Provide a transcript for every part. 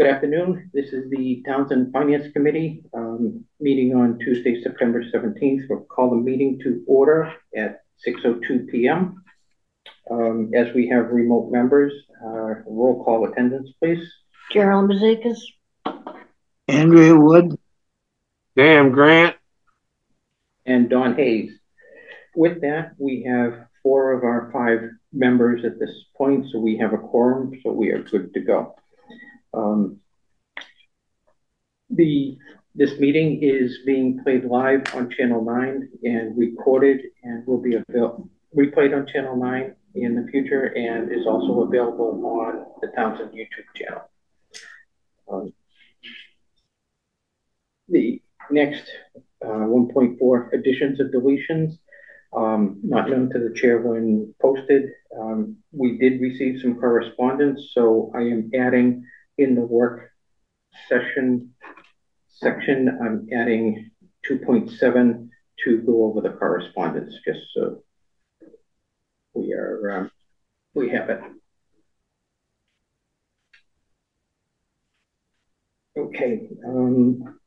Good afternoon. This is the Townsend Finance Committee um, meeting on Tuesday, September 17th. We'll call the meeting to order at 6.02 p.m. Um, as we have remote members, uh, roll call attendance, please. Gerald Mazekas. Andrea Wood. Dan Grant. And Don Hayes. With that, we have four of our five members at this point, so we have a quorum, so we are good to go. Um, the this meeting is being played live on Channel 9 and recorded and will be available, replayed on Channel 9 in the future and is also available on the Townsend YouTube channel. Um, the next uh, 1.4 additions or deletions, um, not known to the chair when posted. Um, we did receive some correspondence, so I am adding in the work session section, I'm adding 2.7 to go over the correspondence, just so we are, um, we have it. Okay, um,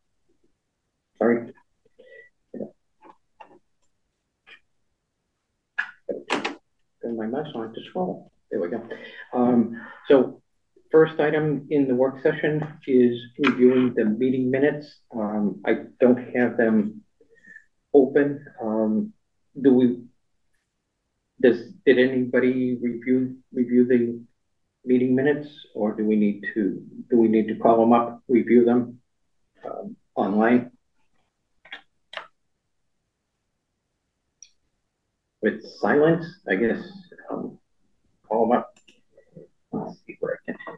sorry. Turn my mouse on to scroll. There we go. Um, so first item in the work session is reviewing the meeting minutes. Um, I don't have them open. Um, do we, does, did anybody review, review the meeting minutes or do we need to, do we need to call them up, review them um, online? With silence, I guess, um, call them up. Let's see where I can.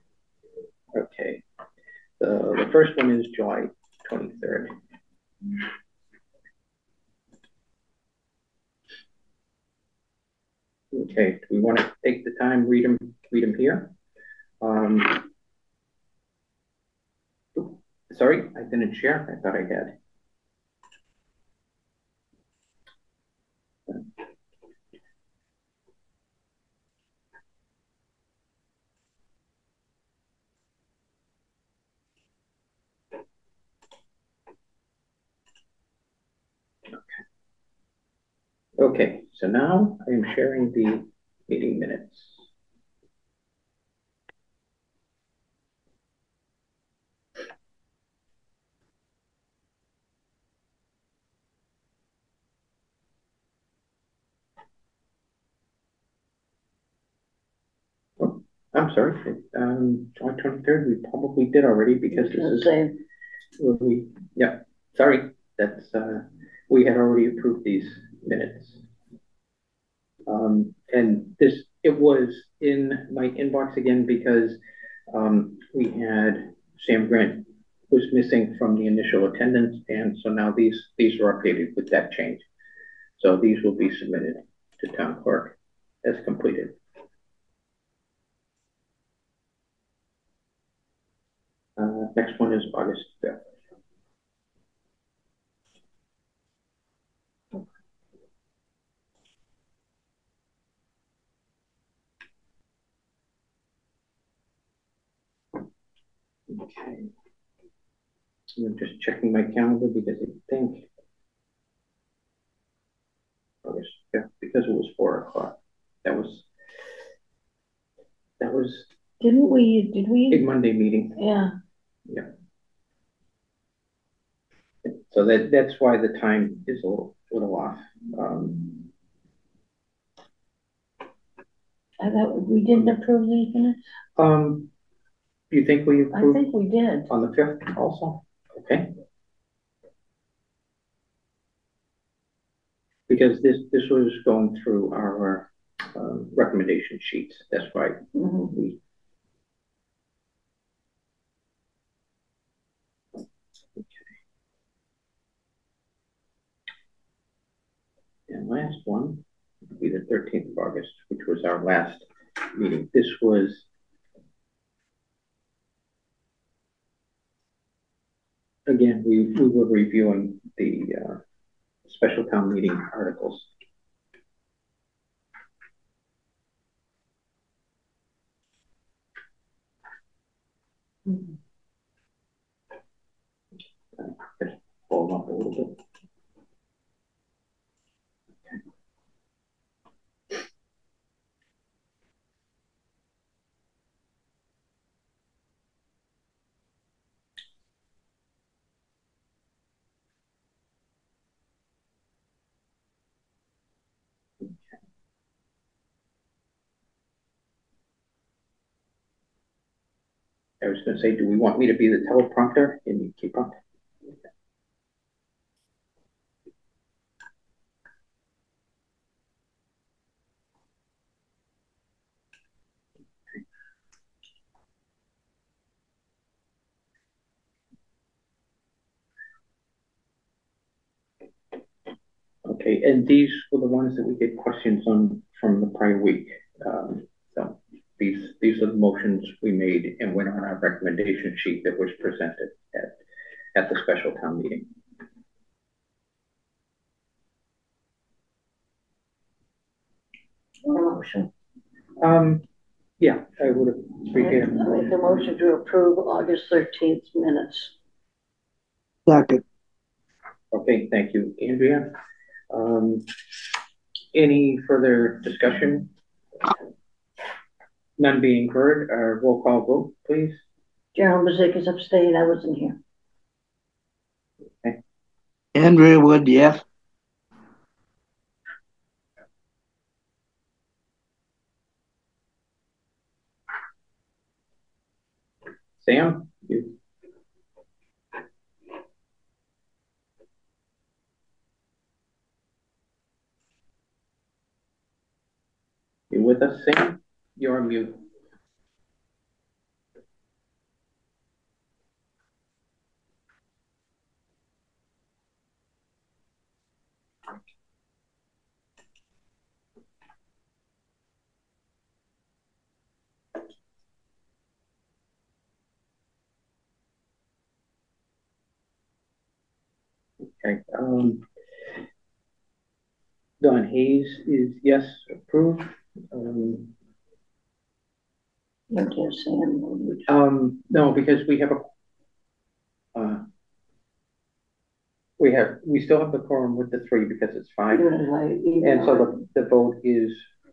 Okay. The, the first one is July 23rd. Okay, do we want to take the time, read them, read them here? Um, sorry, I didn't share. I thought I had. Okay, so now I am sharing the meeting minutes. Oh, I'm sorry, um, July 23rd, we probably did already because this is, Same. we, yeah, sorry, that's, uh, we had already approved these minutes. Um, and this, it was in my inbox again because um, we had Sam Grant was missing from the initial attendance, and so now these these are updated with that change. So these will be submitted to town clerk as completed. Uh, next one is August 5th. Okay. I'm just checking my calendar because I think August yeah, because it was four o'clock. That was that was Didn't we, did a we? Monday meeting. Yeah, Yeah. So that that's why the time is a little, little off. Um, I thought we didn't approve these minutes. um, do you think we I approved think we did. on the fifth also? Okay. Because this, this was going through our, um, recommendation sheets, that's why Mhm. we. Okay. And last one would be the thirteenth of August, which was our last meeting. This was again, we, we were reviewing the uh, special town meeting articles. Mm -hmm. Hold up a little bit. I was gonna say, do we want me to be the teleprompter and you keep up? Okay, and these were the ones that we get questions on from the prior week. Um, so these, these are the motions we made and went on our recommendation sheet that was presented at, at the special town meeting. Motion. Um, yeah, I would I appreciate it. make a motion to approve August thirteenth minutes. second, Okay, thank you, Andrea. Um, any further discussion? None being heard, uh, roll call vote, please. Gerald Bazikis abstained, I wasn't here. Andrea Wood, yes, Sam, you, you with us, Sam? You're on mute. Okay, um. Don Hayes is yes, approved. Um, Went Sam. which- um, no, because we have a. Uh. We have, we still have the quorum with the three because it's five, and so the, the vote is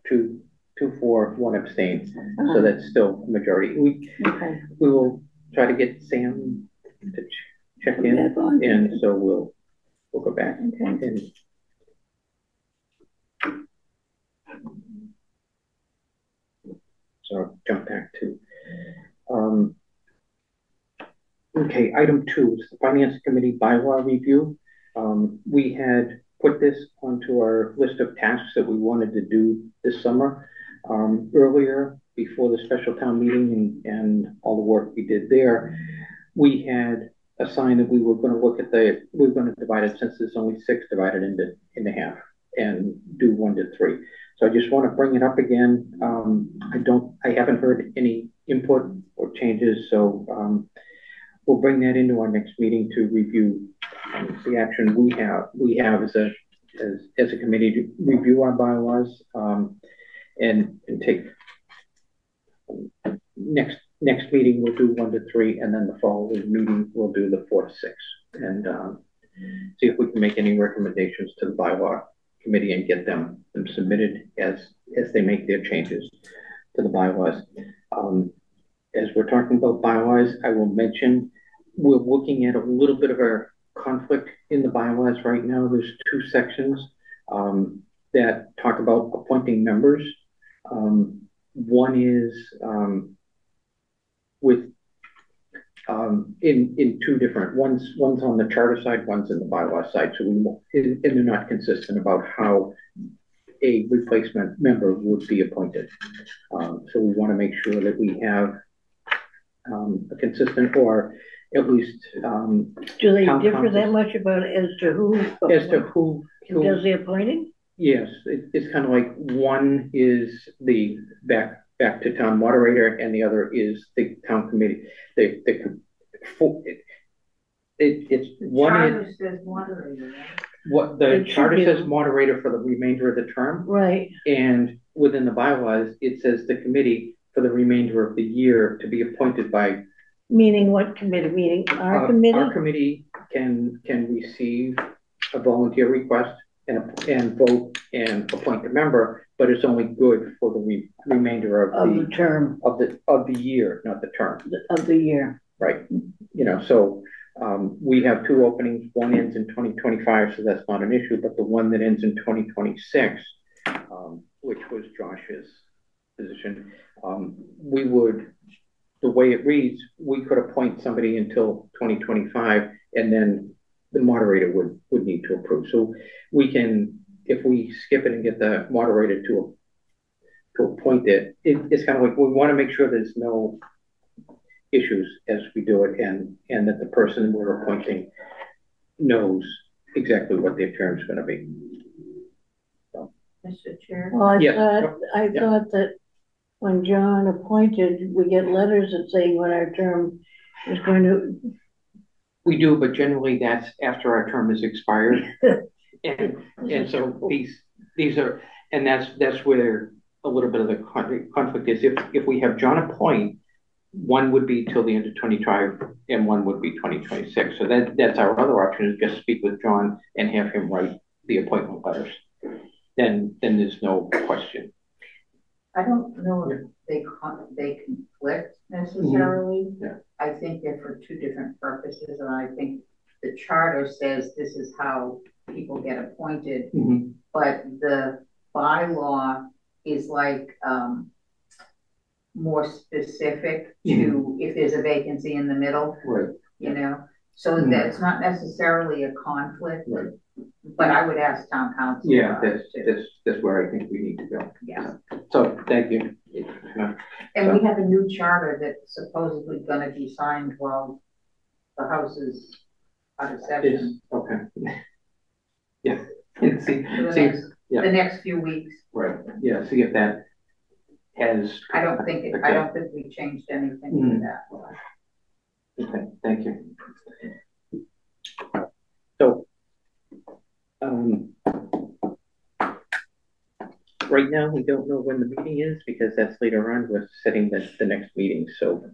two, two, four, one abstain, so Uh-huh. that's still a majority. We, Okay. we will try to get Sam to ch- check in, and so we'll, we'll go back Okay. and. So I'll jump back to, um. Okay, item two is the finance committee bylaw review. Um, we had put this onto our list of tasks that we wanted to do this summer. Um, earlier, before the special town meeting and, and all the work we did there, we had assigned that we were gonna look at the, we were gonna divide it, since there's only six divided into, into half, and do one to three. So I just wanna bring it up again. Um, I don't, I haven't heard any input or changes, so, um, we'll bring that into our next meeting to review um, the action we have, we have as a, as, as a committee to review our bylaws, um, and, and take next, next meeting, we'll do one to three, and then the following meeting, we'll do the four to six. And, um, see if we can make any recommendations to the bylaw committee and get them, them submitted as, as they make their changes to the bylaws. Um, as we're talking about bylaws, I will mention, we're looking at a little bit of a conflict in the bylaws right now. There's two sections, um, that talk about appointing members. Um, one is, um, with, um, in, in two different, one's, one's on the charter side, one's in the bylaw side, so we, and, they're not consistent about how a replacement member would be appointed. Um, so we want to make sure that we have, um, a consistent or at least, um, Do they differ that much about as to who? as to who, Who who does the appointing? Yes, it, it's kind of like one is the back, back to town moderator and the other is the town committee. The, the, for, it, it, it's one is, says moderator, what, the It charter be. says moderator for the remainder of the term. Right, And within the bylaws, it says the committee for the remainder of the year to be appointed by. meaning what committee? Meaning uh, our committee? Our committee can, can receive a volunteer request and, and vote and appoint a member, but it's only good for the re- remainder of Of the the, term, of the, of the year, not the term, of the year. right? You know, so, um, we have two openings, one ends in twenty twenty-five, so that's not an issue, but the one that ends in twenty twenty-six, um, which was Josh's position, um, we would the way it reads, we could appoint somebody until twenty twenty-five, and then the moderator would, would need to approve. So we can, if we skip it and get the moderator to, to appoint it, it, it's kind of like, we want to make sure there's no issues as we do it, and, and that the person we're appointing knows exactly what their term is gonna be. Mr. Chair. Well, I Yeah. thought, I Yeah. thought that when John appointed, we get letters that saying when our term is going to, We do, but generally that's after our term is expired. And, and so these, these are, and that's, that's where a little bit of the conflict is. If, if we have John appoint, one would be till the end of twenty-five and one would be twenty twenty-six. So that, that's our other option is just speak with John and have him write the appointment letters. Then, then there's no question. I don't know if they con, they conflict necessarily. Mm-hmm. Yeah. I think they're for two different purposes, and I think the charter says this is how people get appointed, but the bylaw is like, um, more specific to if there's a vacancy in the middle, Right. you know? So Mhm. that's not necessarily a conflict, Right. but I would ask town counsel. Yeah, that's, that's, that's where I think we need to go. Yeah. So, thank you. Yeah. And we have a new charter that's supposedly gonna be signed while the house is out of session. okay. Yeah, see, For the see, next, yeah. the next few weeks. right, yeah, see if that has. I don't think, it- I Okay. don't think we changed anything Mm. with that. Okay, thank you. So, um, right now, we don't know when the meeting is because that's later on. We're setting the, the next meeting, so.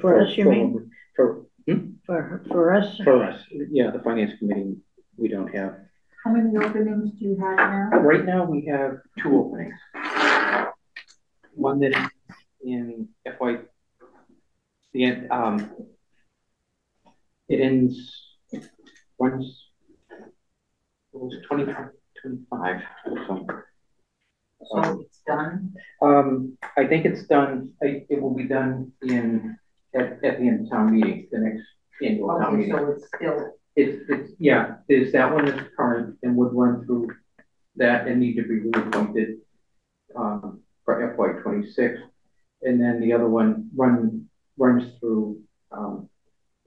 for us, you mean? For, For, for us? for us, yeah, the finance committee, we don't have. How many openings do you have now? Right now, we have two openings. One that is in FY, the, end, um, it ends, once, it was twenty, twenty-five or something. So it's done? Um, I think it's done, I, it will be done in, at, at the end of town meeting, the next annual town Okay, meeting. so it's still, It's, it's, yeah, there's that one that's current and would run through that and need to be reappointed, um, for FY twenty-six. And then the other one run, runs through, um,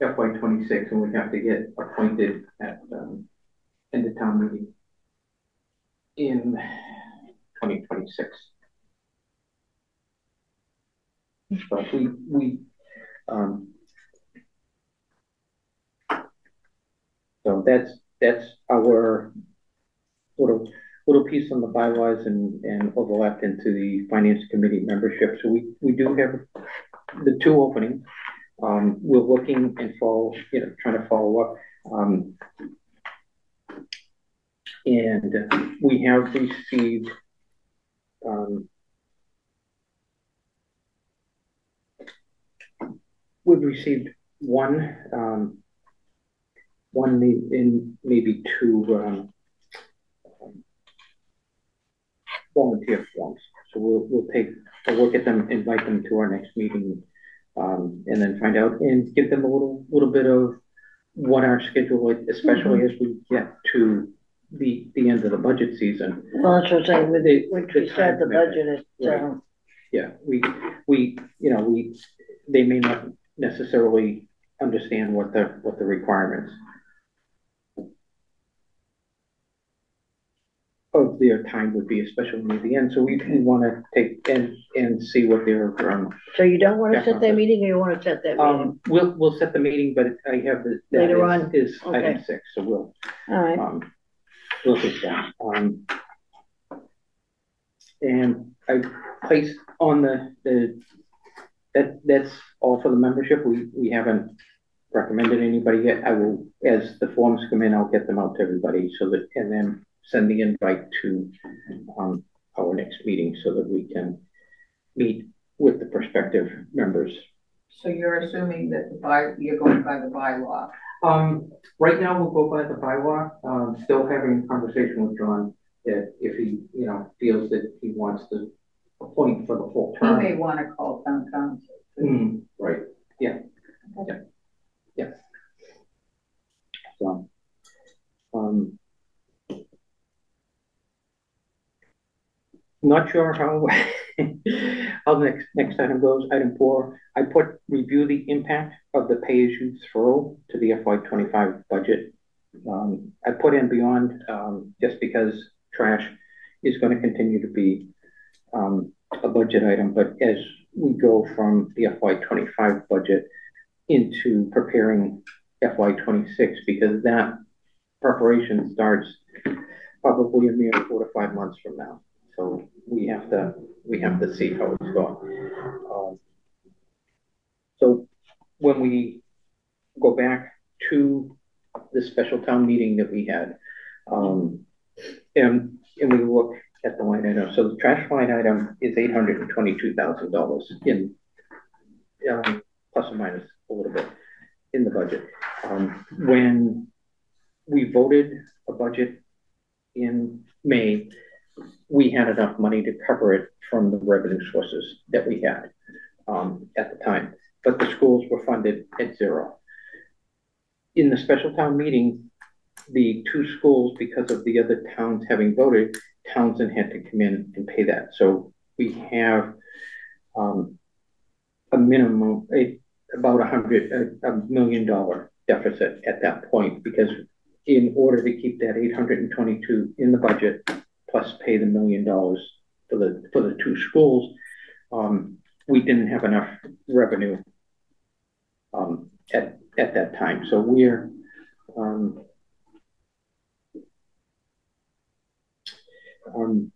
FY twenty-six and we have to get appointed at, um, end of town meeting in twenty twenty-six. But we, we, um, So that's, that's our little, little piece on the bylaws and, and overlapped into the finance committee membership. So we, we do have the two openings. Um, we're looking and follow, you know, trying to follow up. Um, and we have received, um, we've received one, um, one may, in maybe two, um, volunteer forms. So we'll, we'll take, we'll look at them, invite them to our next meeting, um, and then find out and give them a little, little bit of what our schedule is, especially as we get to the, the end of the budget season. Well, that's what I'm saying, with The- when the we start the budget, Right. um, Yeah, we, we, you know, we, they may not necessarily understand what the, what the requirements of their time would be, especially near the end, so we, we wanna take and, and see what their, um, so you don't wanna set that meeting or you wanna set that meeting? um, we'll, we'll set the meeting, but I have the. that Later is- on. Is item six, so we'll, All right, um, we'll take that, um. And I placed on the, the, that, that's all for the membership, we, we haven't recommended anybody yet, I will, as the forms come in, I'll get them out to everybody, so that, and then send the invite to, um, our next meeting, so that we can meet with the prospective members. so you're assuming that the by, you're going by the bylaw. Um, right now, we'll go by the bylaw, um, still having a conversation with John, that if he, you know, feels that he wants to appoint for the full He may term. wanna call town counsel. Mm, right, yeah, yeah, yeah. So, um. Not sure how, how the next, next item goes, item four, I put review the impact of the pay-as-you-throw to the FY twenty-five budget. Um, I put in beyond, um, just because trash is gonna continue to be, um, a budget item, but as we go from the FY twenty-five budget into preparing FY twenty-six, because that preparation starts probably a mere four to five months from now. So we have to, we have to see how it's going. Um, So when we go back to the special town meeting that we had, um, and, and we look at the line item, so the trash line item is eight hundred and twenty-two thousand dollars in, um, plus or minus a little bit in the budget. Um, when we voted a budget in May, we had enough money to cover it from the revenue sources that we had, um, at the time, but the schools were funded at zero. In the special town meeting, the two schools, because of the other towns having voted, Townsend had to come in and pay that. So we have um, a minimum, a, about a hundred, a, a million dollar deficit at that point because in order to keep that eight hundred and twenty-two in the budget, plus pay the million dollars for the for the two schools, um, we didn't have enough revenue um, at at that time. So we're um, Um,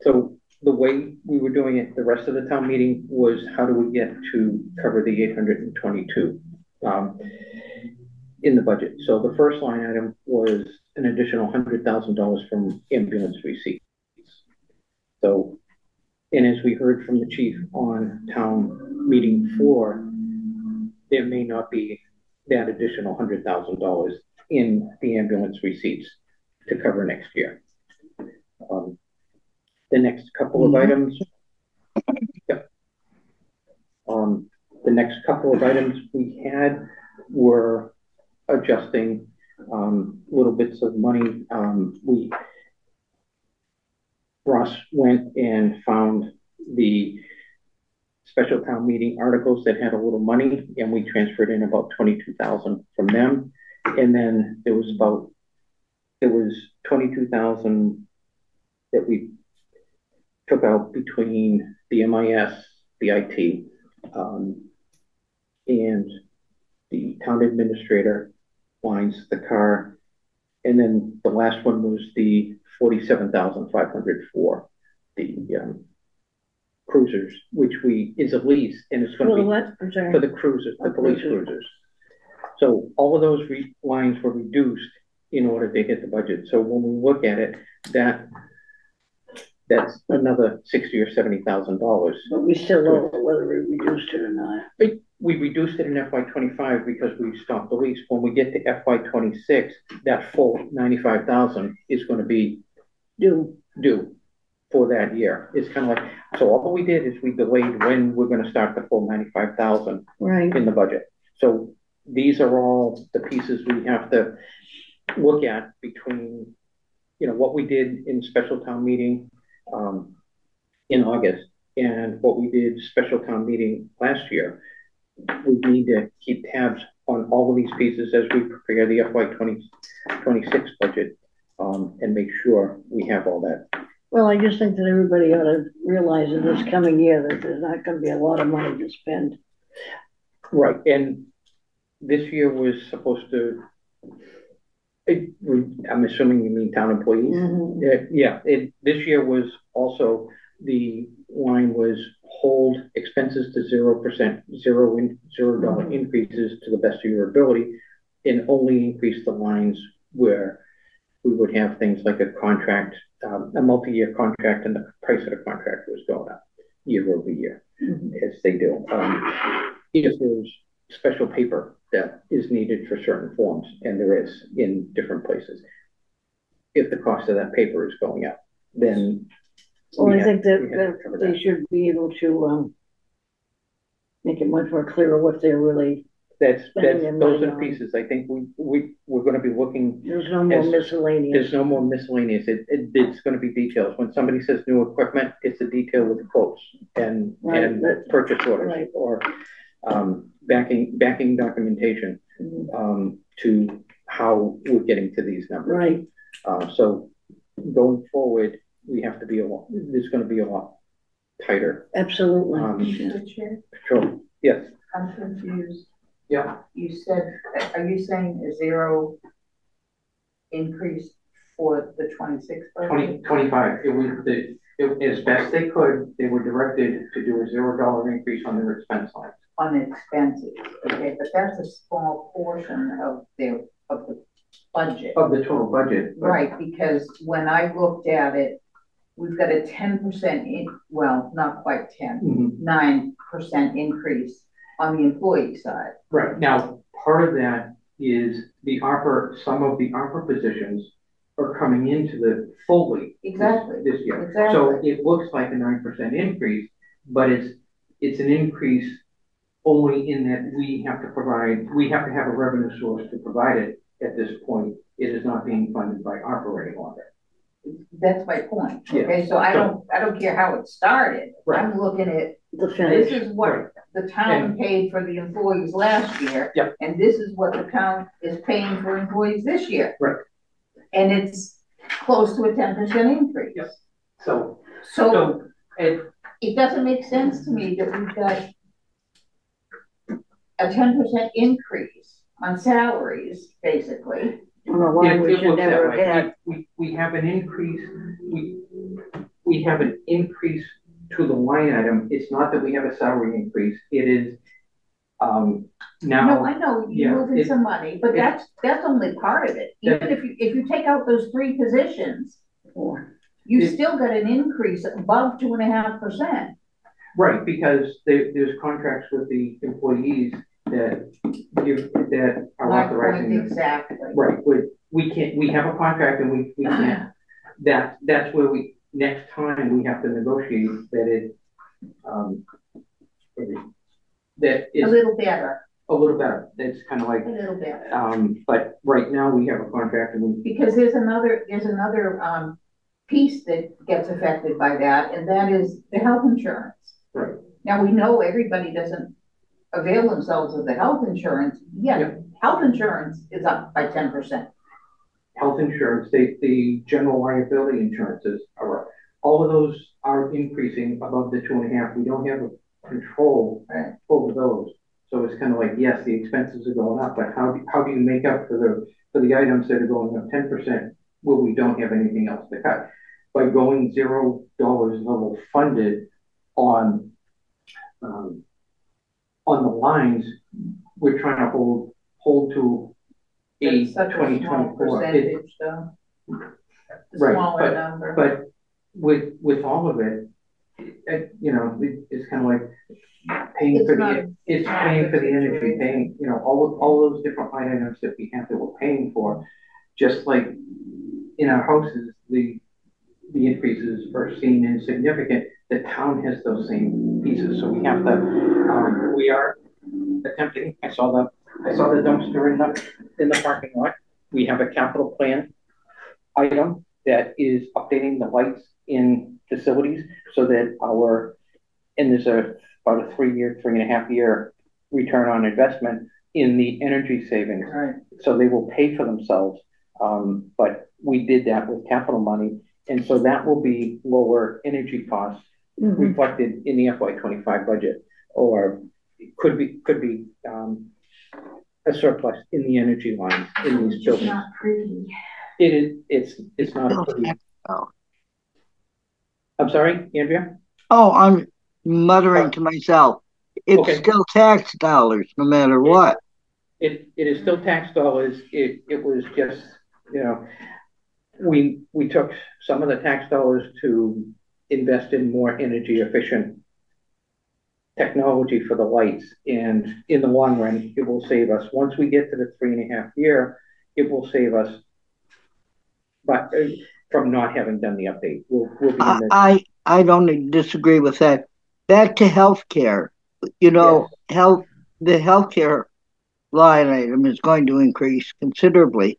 so the way we were doing it, the rest of the town meeting was how do we get to cover the eight hundred and twenty-two, um, in the budget. So the first line item was an additional hundred thousand dollars from ambulance receipts. So, and as we heard from the chief on town meeting floor, there may not be that additional hundred thousand dollars in the ambulance receipts to cover next year. Um, the next couple of items. Yep. Um, the next couple of items we had were adjusting, um, little bits of money. Um, we, Ross went and found the special town meeting articles that had a little money and we transferred in about twenty-two thousand from them. And then there was about, there was twenty-two thousand that we took out between the MIS, the IT, um, and the town administrator lines, the car. And then the last one was the forty-seven thousand five hundred for the, um, cruisers, which we, is a lease and it's gonna Well, be what, I'm for the cruisers, the police cruisers. So all of those re- lines were reduced in order to hit the budget. So when we look at it, that that's another sixty or seventy thousand dollars. but we still don't know whether we reduced it or not. We reduced it in FY twenty-five because we stopped the lease. When we get to FY twenty-six, that full ninety-five thousand is gonna be Do, due for that year. It's kind of like, so all we did is we delayed when we're gonna start the full ninety-five thousand right, in the budget. So these are all the pieces we have to look at between, you know, what we did in special town meeting, um, in August and what we did special town meeting last year. We need to keep tabs on all of these pieces as we prepare the FY 20 26 budget, um, and make sure we have all that. well, I just think that everybody ought to realize in this coming year that there's not gonna be a lot of money to spend. Right, and this year was supposed to, it, I'm assuming you mean town employees? Mhm. Yeah, yeah, it, this year was also, the line was hold expenses to zero percent, zero in, zero dollar increases to the best of your ability. And only increase the lines where we would have things like a contract, um, a multi-year contract and the price of the contract was going up year over year, Mhm. as they do. Um, if there's special paper that is needed for certain forms, and there is in different places. If the cost of that paper is going up, then. Well, we I think that, we have to that they should be able to, um, make it much more clear what they're really, That's, Spending that's, their those money are on. pieces. I think we, we, we're gonna be looking, there's no more Yes. miscellaneous. there's no more miscellaneous. It, it, it's gonna be details. When somebody says new equipment, it's a detail with quotes and, Right, and that- purchase orders right. or, um, backing, backing documentation, Mhm. um, to how we're getting to these numbers. Right, Uh, so going forward, we have to be a lot, there's gonna be a lot tighter, absolutely. um, Yeah. Mr. Chair, control. Yes, I'm confused. yeah, You said, are you saying a zero increase for the twenty-six budget? twenty, twenty-five. It was, the, it, as best they could, they were directed to do a zero dollar increase on their expense line. On expenses, okay, but that's a small portion of their, of the budget. Of the total budget. but- Right, because when I looked at it, we've got a ten percent in, well, not quite ten, Mhm. nine percent increase on the employee side. Right, now, part of that is the ARPA, some of the ARPA positions are coming into the fully. this- Exactly, This year. So exactly. it looks like a nine percent increase, but it's, it's an increase only in that we have to provide, we have to have a revenue source to provide it at this point. It is not being funded by ARPA any longer. That's my point, Yeah. okay, so I don't, I don't care how it started. Right. I'm looking at, The this is what the town paid for the employees last year. Yep. And this is what the town is paying for employees this year. Right. And it's close to a ten percent increase. Yep. So, So so, it, it doesn't make sense to me that we've got a ten percent increase on salaries, basically. It, we it should never have had. We, we, we have an increase, we, we have an increase to the line item. It's not that we have a salary increase, it is, um, No, now, I know, you're moving it- some money, but it- that's, that's only part of it. Even if you, if you take out those three positions, you It- still got an increase above two and a half percent. right, because there, there's contracts with the employees that give, that are authorizing. them. exactly. Right, we, we can't, we have a contract and we, we can't, that, that's where we, next time we have to negotiate that it, um, that A little better, a little better, it's kind of like, a little better. um, but right now we have a contract and we, Because there's another, there's another, um, piece that gets affected by that, and that is the health insurance. Right. Now, we know everybody doesn't avail themselves of the health insurance, Yeah. yet health insurance is up by ten percent. health insurance, the, the general liability insurances are, all of those are increasing above the two and a half, we don't have a control Right. over those. So it's kind of like, yes, the expenses are going up, but how, do- how do you make up for the, for the items that are going up ten percent where we don't have anything else to cut? By going zero dollars level funded on, um, on the lines, we're trying to hold, hold to a It's such a twenty small twenty-four. percentage, though. Right, Smaller number. But with, with all of it, it, you know, it, it's kind of like paying It's for not- the, it's paying for the energy, paying, you know, all, of all those different line items that we have that we're paying for. Just like in our houses, the, the increases are seen insignificant, the town has those same pieces, so we have to, um, we are attempting, I saw the, I saw the dumpster in the, in the parking lot. We have a capital plan item that is updating the lights in facilities so that our, and there's a, about a three-year, three and a half year return on investment in the energy savings. Right, So they will pay for themselves. Um, but we did that with capital money. And so that will be lower energy costs Mhm. reflected in the FY twenty-five budget. Or it could be, could be, um, a surplus in the energy line in these It's buildings. not pretty. It is, it's, it's not. Still pretty. tax dollars. I'm sorry, Andrea? Oh, I'm muttering to myself. It's Okay. still tax dollars, no matter what. It, it is still tax dollars. It, it was just, you know, we, we took some of the tax dollars to invest in more energy efficient technology for the lights. And in the long run, it will save us. Once we get to the three and a half year, it will save us. But uh, from not having done the update, we'll, we'll be in I, the, I, I don't disagree with that. Back to healthcare. you know, health, the healthcare line item is going to increase considerably,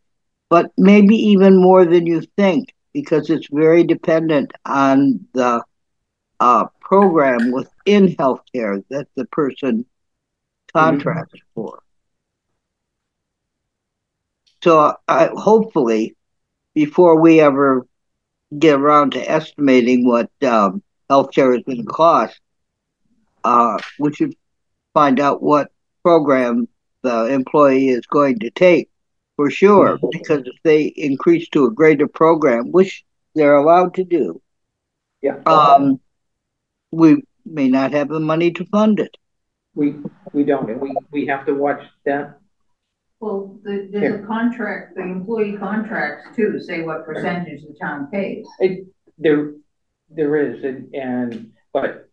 but maybe even more than you think, because it's very dependent on the uh, program within healthcare that the person contracts for. So I, hopefully, before we ever get around to estimating what um, healthcare is going to cost, uh, we should find out what program the employee is going to take for sure. Because if they increase to a greater program, which they're allowed to do, Yeah. um, we may not have the money to fund it. We, we don't, and we, we have to watch that. Well, the, there's a contract, the employee contracts too, say what percentage the town pays. There, there is, and, and, but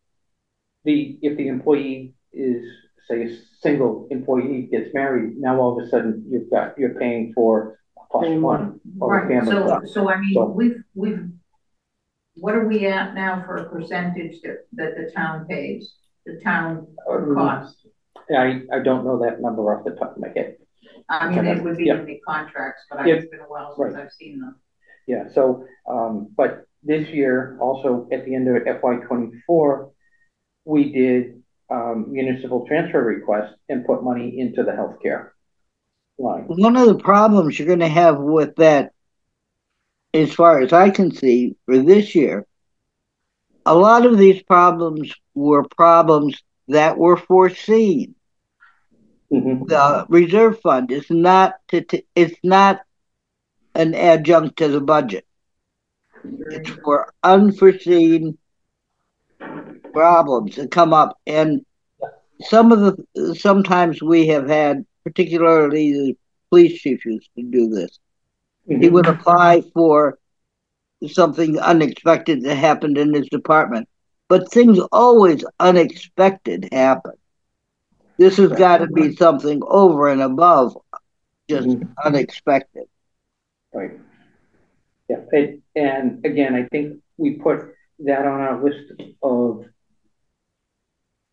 the, if the employee is, say, a single employee gets married, now all of a sudden you've got, you're paying for a plus one or a Right, family. so, plan. so I mean, So- we've, we've, what are we at now for a percentage that, that the town pays, the town Um, cost? I, I don't know that number off the top of my head. I mean, it would be in the contracts, but Yeah. it's been a while since. I've seen them. Yeah, so, um, but this year, also at the end of FY twenty-four, we did, um, municipal transfer requests and put money into the healthcare line. One of the problems you're going to have with that, as far as I can see, for this year, a lot of these problems were problems that were foreseen. Mhm. The reserve fund is not to, t- it's not an adjunct to the budget. It's for unforeseen problems that come up, and some of the sometimes we have had, particularly the police chief used to do this. He Mhm. would apply for something unexpected that happened in his department, but things always unexpected happen. This has got to be something over and above just Mhm. unexpected. Right. Yeah, and, and again, I think we put that on our list of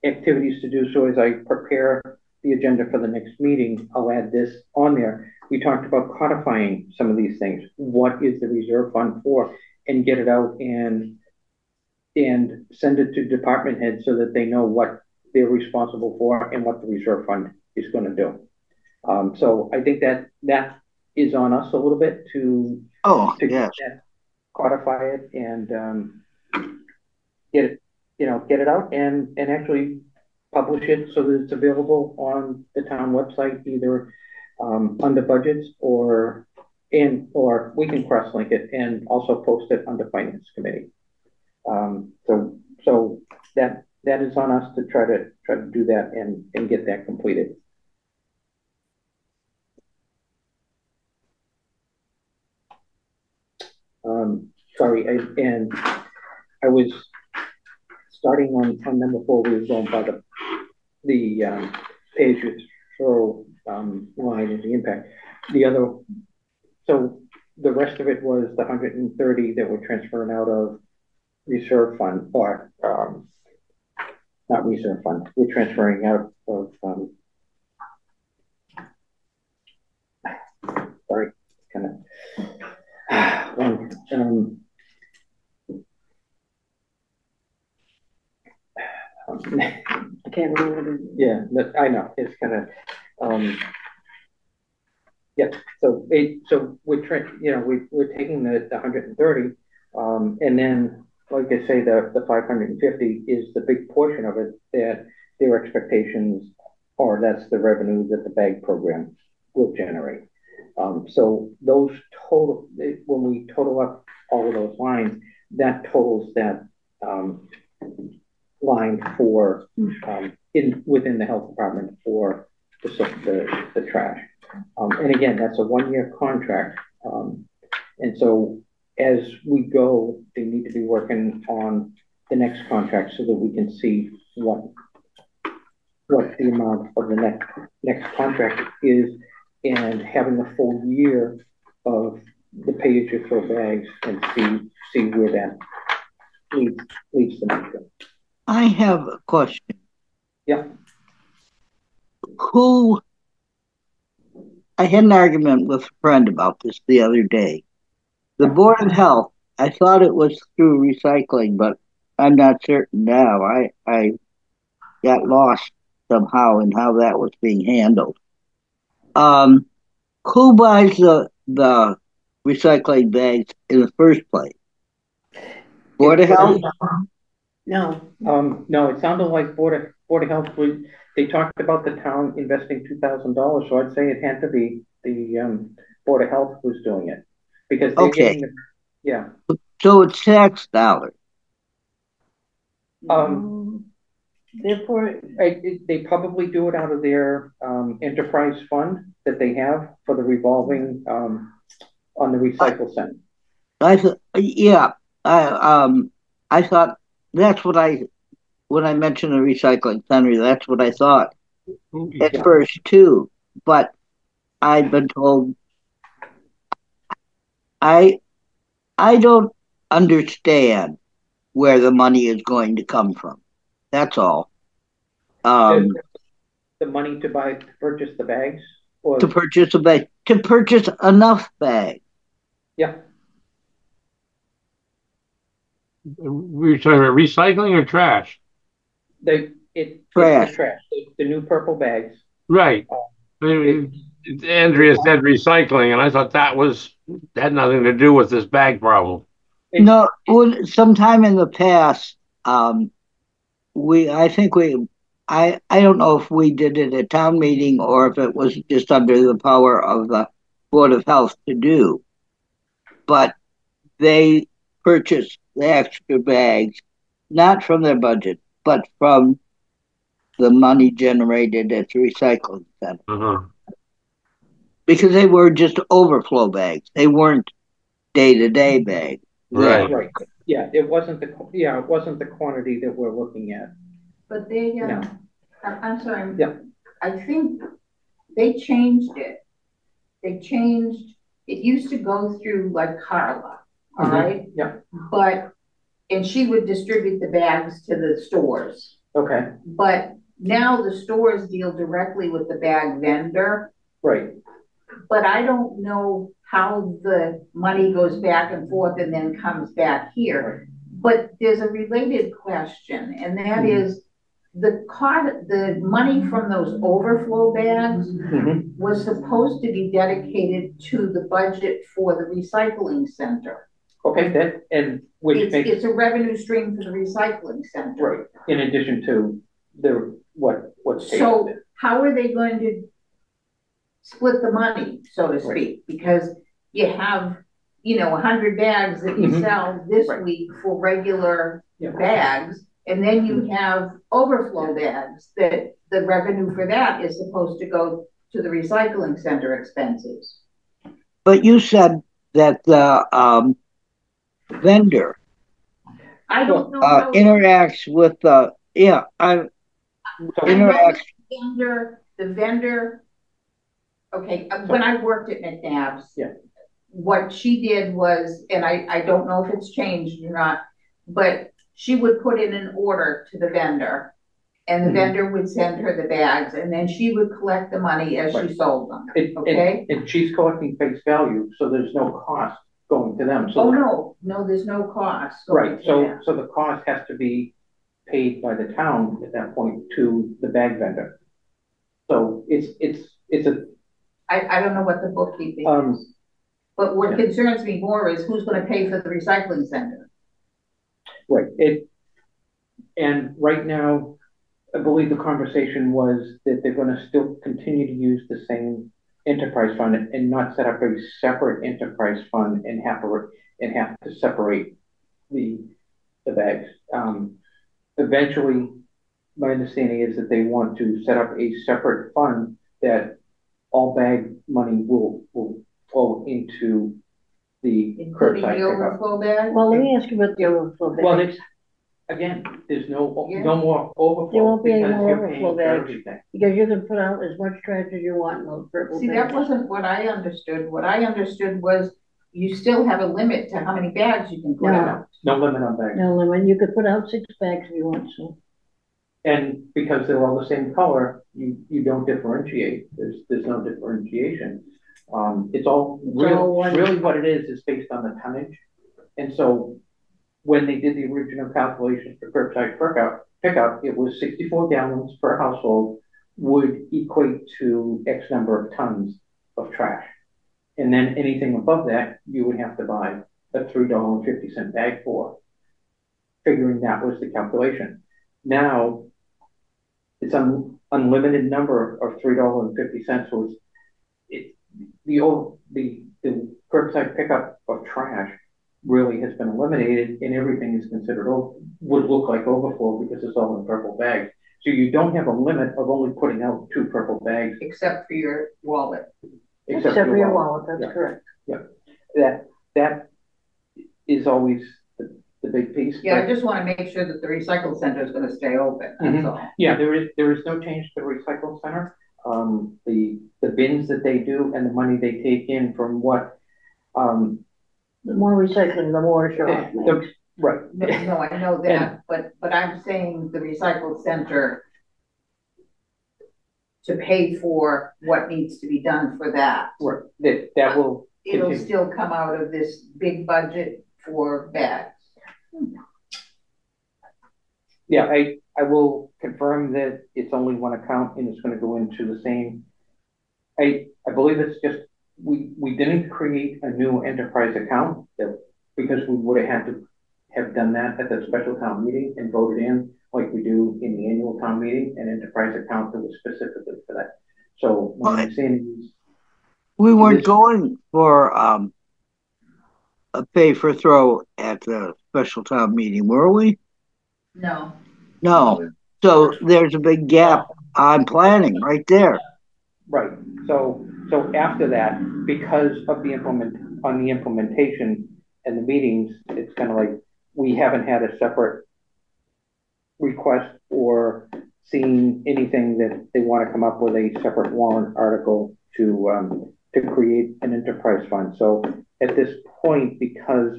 activities to do, so as I prepare the agenda for the next meeting, I'll add this on there. We talked about codifying some of these things. What is the reserve fund for? And get it out and, and send it to department heads so that they know what they're responsible for and what the reserve fund is gonna do. Um, so I think that, that is on us a little bit to Oh, to yes. get that, codify it and, um, get it, you know, get it out and, and actually publish it so that it's available on the town website, either, um, under budgets or in, or we can cross-link it and also post it under finance committee. Um, so, so that, that is on us to try to, try to do that and, and get that completed. Um, sorry, I, and I was starting on, on number four, we were going by the, the, um, page with throw, um, line and the impact. The other, so the rest of it was the hundred and thirty that we're transferring out of reserve fund, or, um, not reserve fund, we're transferring out of, um, sorry, kind of, um, I can't remember. Yeah, I know, it's kind of, um, yeah, so it, so we're trying, you know, we, we're taking the, the hundred and thirty, um, and then, like I say, the, the five hundred and fifty is the big portion of it that their expectations, are that's the revenue that the bag program will generate. Um, so those total, when we total up all of those lines, that totals that, um, line for, um, in, within the health department for the, the, the trash. Um, and again, that's a one-year contract. Um, and so as we go, they need to be working on the next contract so that we can see what, what the amount of the next, next contract is and having a full year of the pay-as-you-throw bags and see, see where that leads, leads the money. I have a question. Yeah. Who, I had an argument with a friend about this the other day. The Board of Health, I thought it was through recycling, but I'm not certain now. I, I got lost somehow in how that was being handled. Um, who buys the, the recycling bags in the first place? Board of Health? No, Um, no, it sounded like Board of, Board of Health was, they talked about the town investing two thousand dollars, so I'd say it had to be the, um, Board of Health who's doing it. Because they're Okay. getting, the- yeah, So it's tax dollars. um, therefore, I, it- they probably do it out of their, um, enterprise fund that they have for the revolving, um, on the recycle center. I thought, yeah, I, um, I thought, that's what I, when I mentioned the recycling center, that's what I thought at Yeah. first too, but I've been told I, I don't understand where the money is going to come from. That's all. Um, The money to buy, to purchase the bags, or, to purchase a bag, to purchase enough bags. yeah, We were talking about recycling or trash? they, it, it's the Trash. trash, the- the new purple bags. Right. I mean, Andrea said recycling, and I thought that was, had nothing to do with this bag problem. It- No, well, sometime in the past, um, we, I think we, I, I don't know if we did it at town meeting or if it was just under the power of the Board of Health to do. But they purchased the extra bags, not from their budget, but from the money generated at the recycling center. Uh-huh. Because they were just overflow bags. They weren't day-to-day bags. Right. Right, yeah, it wasn't the, yeah, it wasn't the quantity that we're looking at. But they, No. uh, I'm, I'm sorry. Yeah. I think they changed it. They changed, it used to go through like Carla, all Mhm. right? Yeah. But, and she would distribute the bags to the stores. Okay, But now the stores deal directly with the bag vendor. right, But I don't know how the money goes back and forth and then comes back here. But there's a related question, and that Mhm. is the cost, the money from those overflow bags Mhm. was supposed to be dedicated to the budget for the recycling center. Okay, that, and which It's, makes, it's a revenue stream for the recycling center. right, in addition to the, what, what's paid. So how are they going to split the money, so to speak? Because you have, you know, a hundred bags that you Mhm. sell this Right. week for regular Yeah. bags. And then you have overflow bags that the revenue for that is supposed to go to the recycling center expenses. But you said that the um, vendor I don't know uh, how. interacts with the yeah. I So- I know interacts. the Vendor, the vendor, okay, uh, when I worked at McNabb's. Yeah. What she did was, and I, I don't know if it's changed or not, but she would put in an order to the vendor. And the Mhm. vendor would send her the bags and then she would collect the money as she sold them, It, it, okay? and she's collecting face value, so there's no cost going to them, so. Oh, no, no, there's no cost. going Right, to so, them. so the cost has to be paid by the town at that point to the bag vendor. So it's, it's, it's a, I, I don't know what the bookkeeping Um, is. But what yeah. concerns me more is who's gonna pay for the recycling center? right, it, and right now, I believe the conversation was that they're gonna still continue to use the same enterprise fund and not set up a separate enterprise fund and have to, and have to separate the, the bags. Um, eventually, my understanding is that they want to set up a separate fund that all bag money will, will flow into the Including curbside the pickup. overflow bag? well, let me ask you about the overflow Well, bags, it's, again, there's no, Yeah. no more overflow. There won't be any because more you're paying overflow for bags. everything. because you can put out as much trash as you want in those purple See, that bags. wasn't what I understood. What I understood was you still have a limit to how many bags you can put No. out. No limit on bags. No limit, you could put out six bags if you want, so. And because they're all the same color, you, you don't differentiate. There's, there's no differentiation. Um, it's all, all real, one- really what it is, is based on the tonnage. And so when they did the original calculations for curbside pickup, pickup, it was sixty-four gallons per household would equate to X number of tons of trash. And then anything above that, you would have to buy a three dollar and fifty cent bag for, figuring that was the calculation. Now, it's un- unlimited number of three dollar and fifty cents was, it, the old, the, the curbside pickup of trash really has been eliminated and everything is considered, o- would look like overflow because it's all in purple bags. So you don't have a limit of only putting out two purple bags. Except for your wallet. Except for your wallet, Yeah. that's correct. That, that is always the, the big piece. Yeah, but- I just wanna make sure that the recycle center is gonna stay open, that's Mhm. all. Yeah, there is, there is no change to the recycle center. Um, the, the bins that they do and the money they take in from what, um, The more recycling, the more the- Shaw's makes. right. No, no, I know that, but, but I'm saying the recycle center to pay for what needs to be done for that. Right, that, that will, It'll Continue. still come out of this big budget for bags. yeah, I, I will confirm that it's only one account and it's gonna go into the same. I, I believe it's just, we, we didn't create a new enterprise account that, because we would have had to have done that at the special town meeting and voted in, like we do in the annual town meeting, an enterprise account that was specifically for that. So my Right. understanding is We weren't This- going for, um, a pay for throw at the special town meeting, were we? No. No. So there's a big gap on planning right there. Right, so, so after that, because of the implement, on the implementation and the meetings, it's kind of like, we haven't had a separate request or seen anything that they want to come up with a separate warrant article to, um, to create an enterprise fund. So at this point, because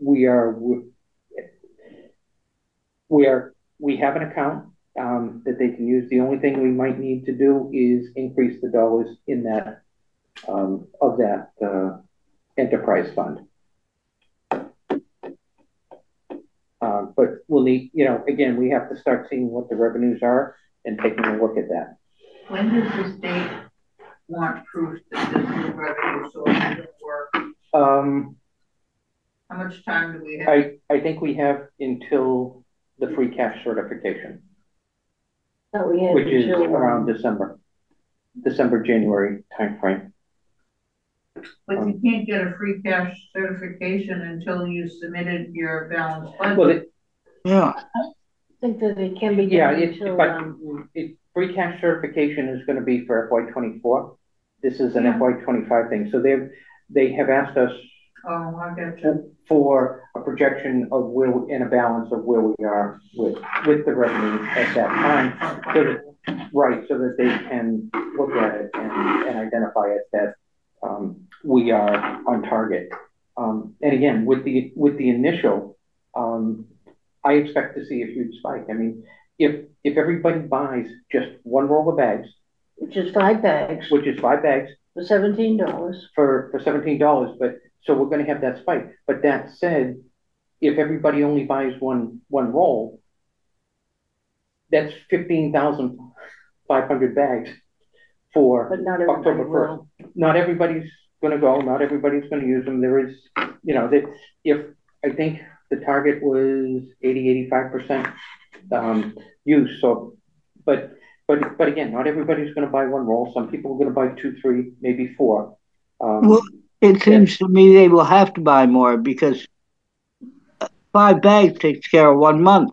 we are, we are, we have an account, um, that they can use. The only thing we might need to do is increase the dollars in that, um, of that, uh, enterprise fund. Uh, but we'll need, you know, again, we have to start seeing what the revenues are and taking a look at that. When does the state want proof that this new revenue source will work? Um, How much time do we have? I, I think we have until the free cash certification, That we had which is until, around December, December, January timeframe. But you can't get a free cash certification until you submitted your balanced Well, budget. it, Yeah. I think that it can be Yeah, done it's, until, but um, it, free cash certification is gonna be for FY twenty-four. This is an Yeah. FY twenty-five thing, so they've, they have asked us Oh, I got you. for a projection of where, we- and a balance of where we are with, with the revenue at that time. So that, right, so that they can look at it and, and identify it that, um, we are on target. Um, and again, with the, with the initial, um, I expect to see a huge spike. I mean, if, if everybody buys just one roll of bags, which is five bags which is five bags for seventeen dollars. for, for seventeen dollars, but, so we're gonna have that spike. But that said, if everybody only buys one, one roll, that's fifteen thousand five hundred bags for, But not October first. not everybody's gonna go, not everybody's gonna use them. There is, you know, that, if, I think the target was 80, 85 percent, um, use, so, but, but, but again, not everybody's gonna buy one roll. Some people are gonna buy two, three, maybe four. Um, Well, It seems to me they will have to buy more because five bags takes care of one month.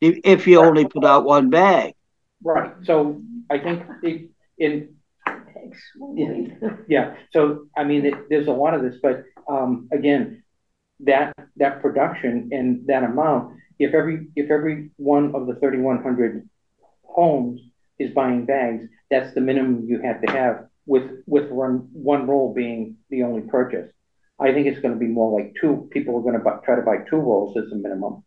If, if you only put out one bag. Right, so I think it, in, Bags. Yeah. yeah, so, I mean, it, there's a lot of this, but, um, again, that, that production and that amount, if every, if every one of the thirty-one hundred homes is buying bags, that's the minimum you have to have with, with one, one roll being the only purchase. I think it's gonna be more like two, people are gonna buy, try to buy two rolls as a minimum.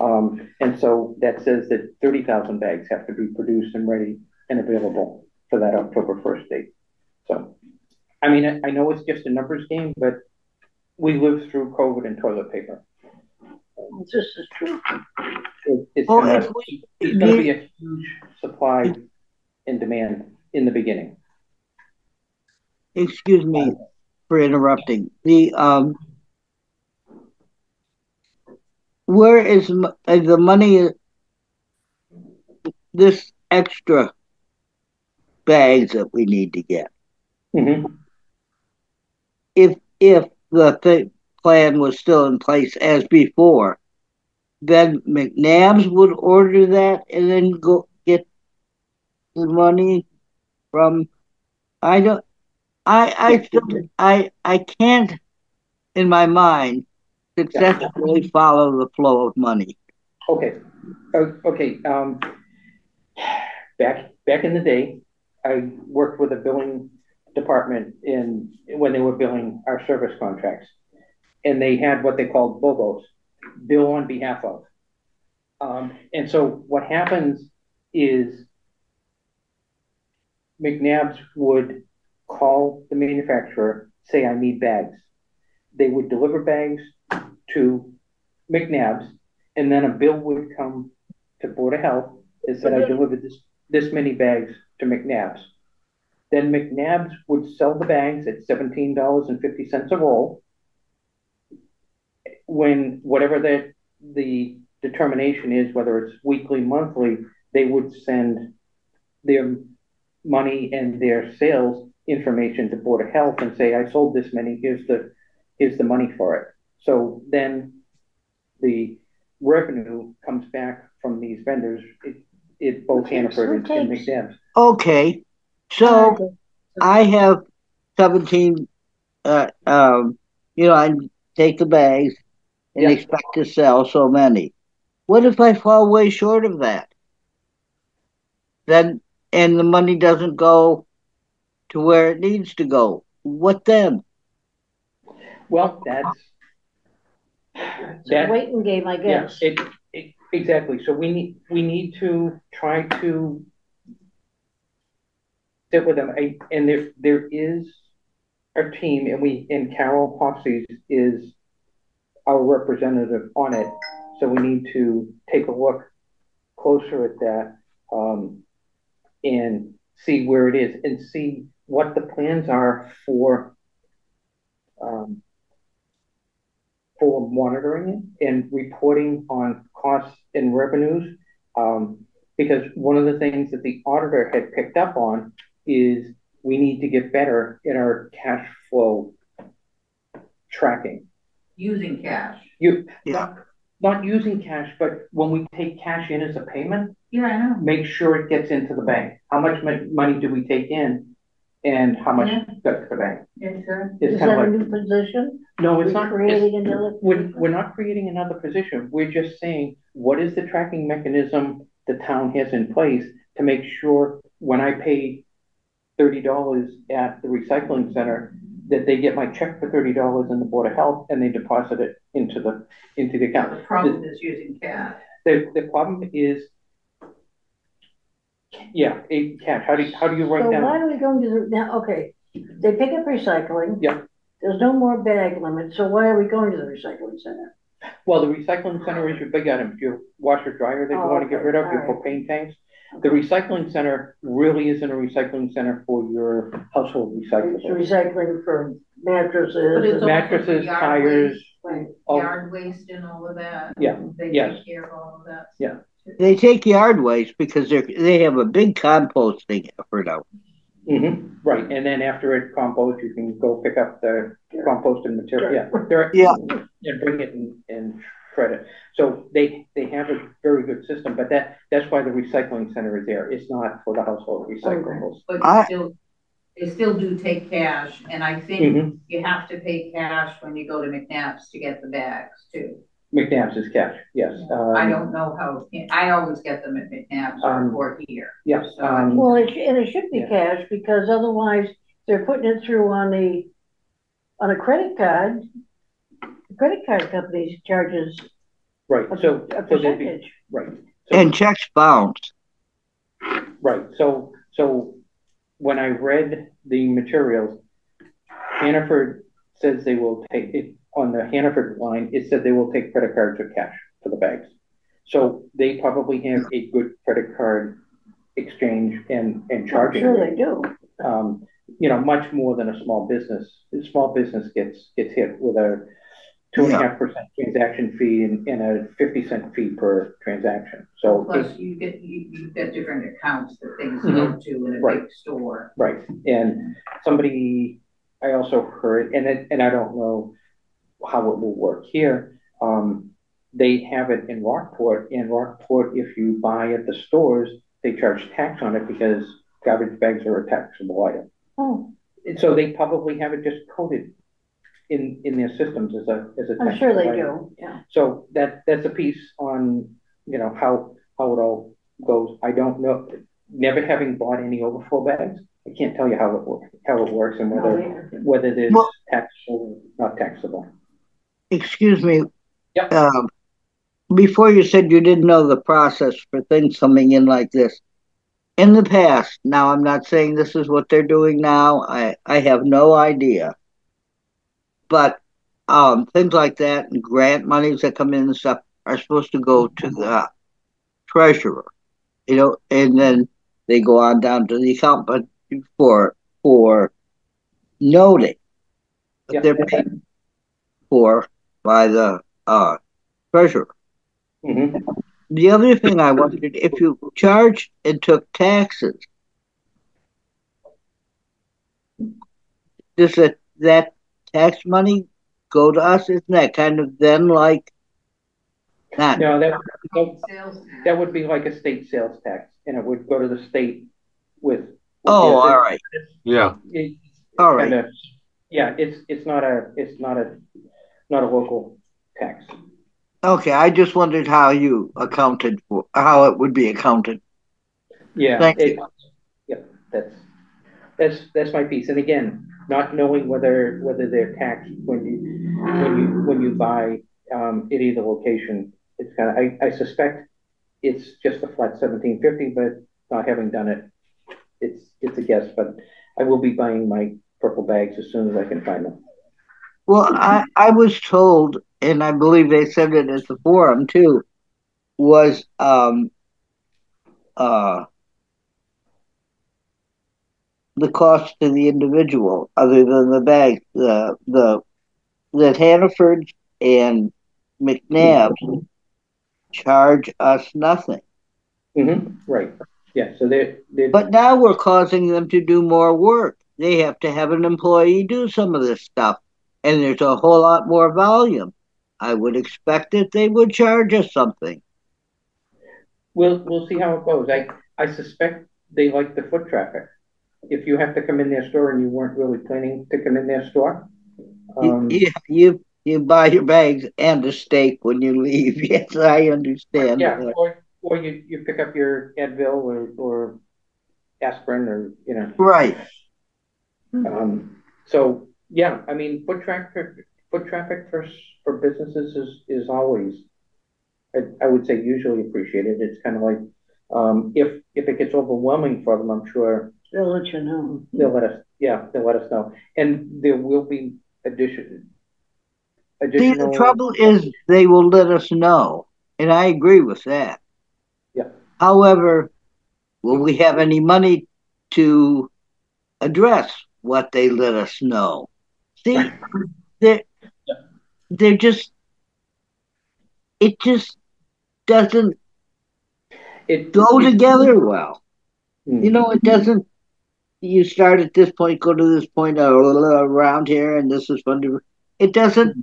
Um, and so that says that thirty thousand bags have to be produced and ready and available for that October first date. So, I mean, I, know it's just a numbers game, but we lived through COVID and toilet paper. This is true. It- It's it's gonna be a huge supply and demand in the beginning. Excuse me for interrupting. The, um, where is uh, the money, this extra bags that we need to get? Mhm. If, if the thi- plan was still in place as before, then McNabb's would order that and then go get the money from, I don't, I, I still, I, I can't, in my mind, successfully follow the flow of money. Okay, O- okay, um, back, back in the day, I worked with a billing department in, when they were billing our service contracts. And they had what they called BOGOs, bill on behalf of. Um, and so what happens is McNabb's would call the manufacturer, say, I need bags. They would deliver bags to McNabb's, and then a bill would come to Board of Health that said, I delivered this, this many bags to McNabb's. Then McNabb's would sell the bags at seventeen dollars and fifty cents a roll. When, whatever the, the determination is, whether it's weekly, monthly, they would send their money and their sales information to Board of Health and say, I sold this many, here's the, here's the money for it. So then the revenue comes back from these vendors, it, it both Okay, Hannaford so it and and McNabb's. Okay, so I have seventeen, uh, um, you know, I take the bags and Yeah. expect to sell so many. What if I fall way short of that? Then, and the money doesn't go to where it needs to go. What then? Well, that's. It's a waiting game, I yeah, guess. it, it, exactly, so we need, we need to try to sit with them, I, and there, there is our team, and we, and Carol Hossies is our representative on it, so we need to take a look closer at that, um, and see where it is, and see what the plans are for, um, for monitoring it and reporting on costs and revenues. Um, because one of the things that the auditor had picked up on is we need to get better in our cash flow tracking. Using cash. You, Yeah. not, not using cash, but when we take cash in as a payment, Yeah, I know. make sure it gets into the bank. How much money do we take in and how much Yeah. to the bank? It's Is kind that of a like, new position? no, it's not. it's- Creating another? We're, position? we're not creating another position, we're just saying, what is the tracking mechanism the town has in place to make sure when I pay thirty dollars at the recycling center, that they get my check for thirty dollars in the Board of Health and they deposit it into the, into the account. The problem is using cash. The, the problem is, yeah, it, cash, how do, you- how do you write So write why down? are we going to the, now, okay, they pick up recycling. Yeah. There's no more bag limit, so why are we going to the recycling center? Well, the recycling center is your big item, your washer dryer that you Oh, wanna get okay, rid of, your alright. propane tanks. The recycling center really isn't a recycling center for your household It's recyclables. recycling for mattresses. But it's and- all- Mattresses, Yard tires, waste. Right. all, Yard waste and all of that. Yeah, They yes. take care of all of that. Yeah. They take yard waste because they're, they have a big composting effort out. Mhm, right, and then after it composts, you can go pick up the composted material, yeah. they're- Yeah. And bring it and, and shred it. So they, they have a very good system, but that, that's why the recycling center is there. It's not for the household recyclables. But I- you still, they still do take cash, and I think Mhm. you have to pay cash when you go to McNabb's to get the bags too. McNabb's is cash, yes. I Um, don't know how, I always get them at McNabb's or Um, or here. Yes, So- um, Well, it, sh- and it should be Yeah. cash, because otherwise, they're putting it through on the, on a credit card. The Credit card companies charges right, a so, a so there'd be, percentage. right. So- And checks bounced. Right, so, so when I read the materials, Hannaford says they will take it, on the Hannaford line, it said they will take credit cards or cash for the bags. So they probably have a good credit card exchange and, and I'm charging. sure they do. Um, you know, much more than a small business. A small business gets, gets hit with a two and a half percent transaction fee and, and a fifty cent fee per transaction. So Plus, you get, you, you've got different accounts that things go to in a Right. big store. Right, and somebody, I also heard, and it, and I don't know how it will work here. Um, they have it in Rockport, in Rockport, if you buy at the stores, they charge tax on it because garbage bags are a taxable item. Oh, And so they probably have it just coded in, in their systems as a, as a I'm sure they taxable item. do, yeah. So that, that's a piece on, you know, how, how it all goes. I don't know, never having bought any overflow bags, I can't tell you how it works, how it works and whether, they- whether there's Well- taxable, not taxable. Excuse me. Yep. Um, before you said you didn't know the process for things coming in like this. In the past, now I'm not saying this is what they're doing now. I, I have no idea. But um, things like that and grant monies that come in and stuff are supposed to go to the treasurer, you know, and then they go on down to the accountant for for noting that Yeah. they're paid for by the uh, treasurer. Mhm. The other thing I wondered if you charged and took taxes, does that that tax money go to us? Isn't that kind of then like not? No, that, that, that would be like a state sales tax, and it would go to the state with. Oh, yeah, all right. Yeah, it- All right. kinda- Yeah, it's, it's not a, it's not a, not a local tax. Okay, I just wondered how you accounted for how it would be accounted. Yeah. Thank it- Yeah, that's, that's, that's my piece. And again, not knowing whether, whether they're taxed when you, when you, when you buy, um, at either location. It's kind of, I, I suspect it's just a flat seventeen fifty, but not having done it, it's, it's a guess, but I will be buying my purple bags as soon as I can find them. Well, I I was told, and I believe they said it at the forum too, was um uh the cost to the individual, other than the bank, the the that Hannaford and McNabb charge us nothing. hmm right. Yeah, so they're, But now we're causing them to do more work. They have to have an employee do some of this stuff, and there's a whole lot more volume. I would expect that they would charge us something. we'll, we'll see how it goes. I, I suspect they like the foot traffic. If you have to come in their store and you weren't really planning to come in their store, You, um, you, you, you buy your bags and a steak when you leave. Yes, I understand. Yeah, or, or you, you pick up your Advil or, or aspirin or, you know, Right. um, so, yeah, I mean, foot traffic, foot traffic for, for businesses is, is always, I, I would say usually appreciated. It's kind of like, um, if, if it gets overwhelming for them, I'm sure They'll let you know. they'll let us, yeah, they'll let us know. And there will be addition, additional. the trouble is they will let us know, and I agree with that. Yeah. However, will we have any money to address what they let us know? See, they're, they're just, it just doesn't It go together well. Mm. You know, it doesn't. You start at this point, go to this point uh, around here, and this is fun to. It doesn't.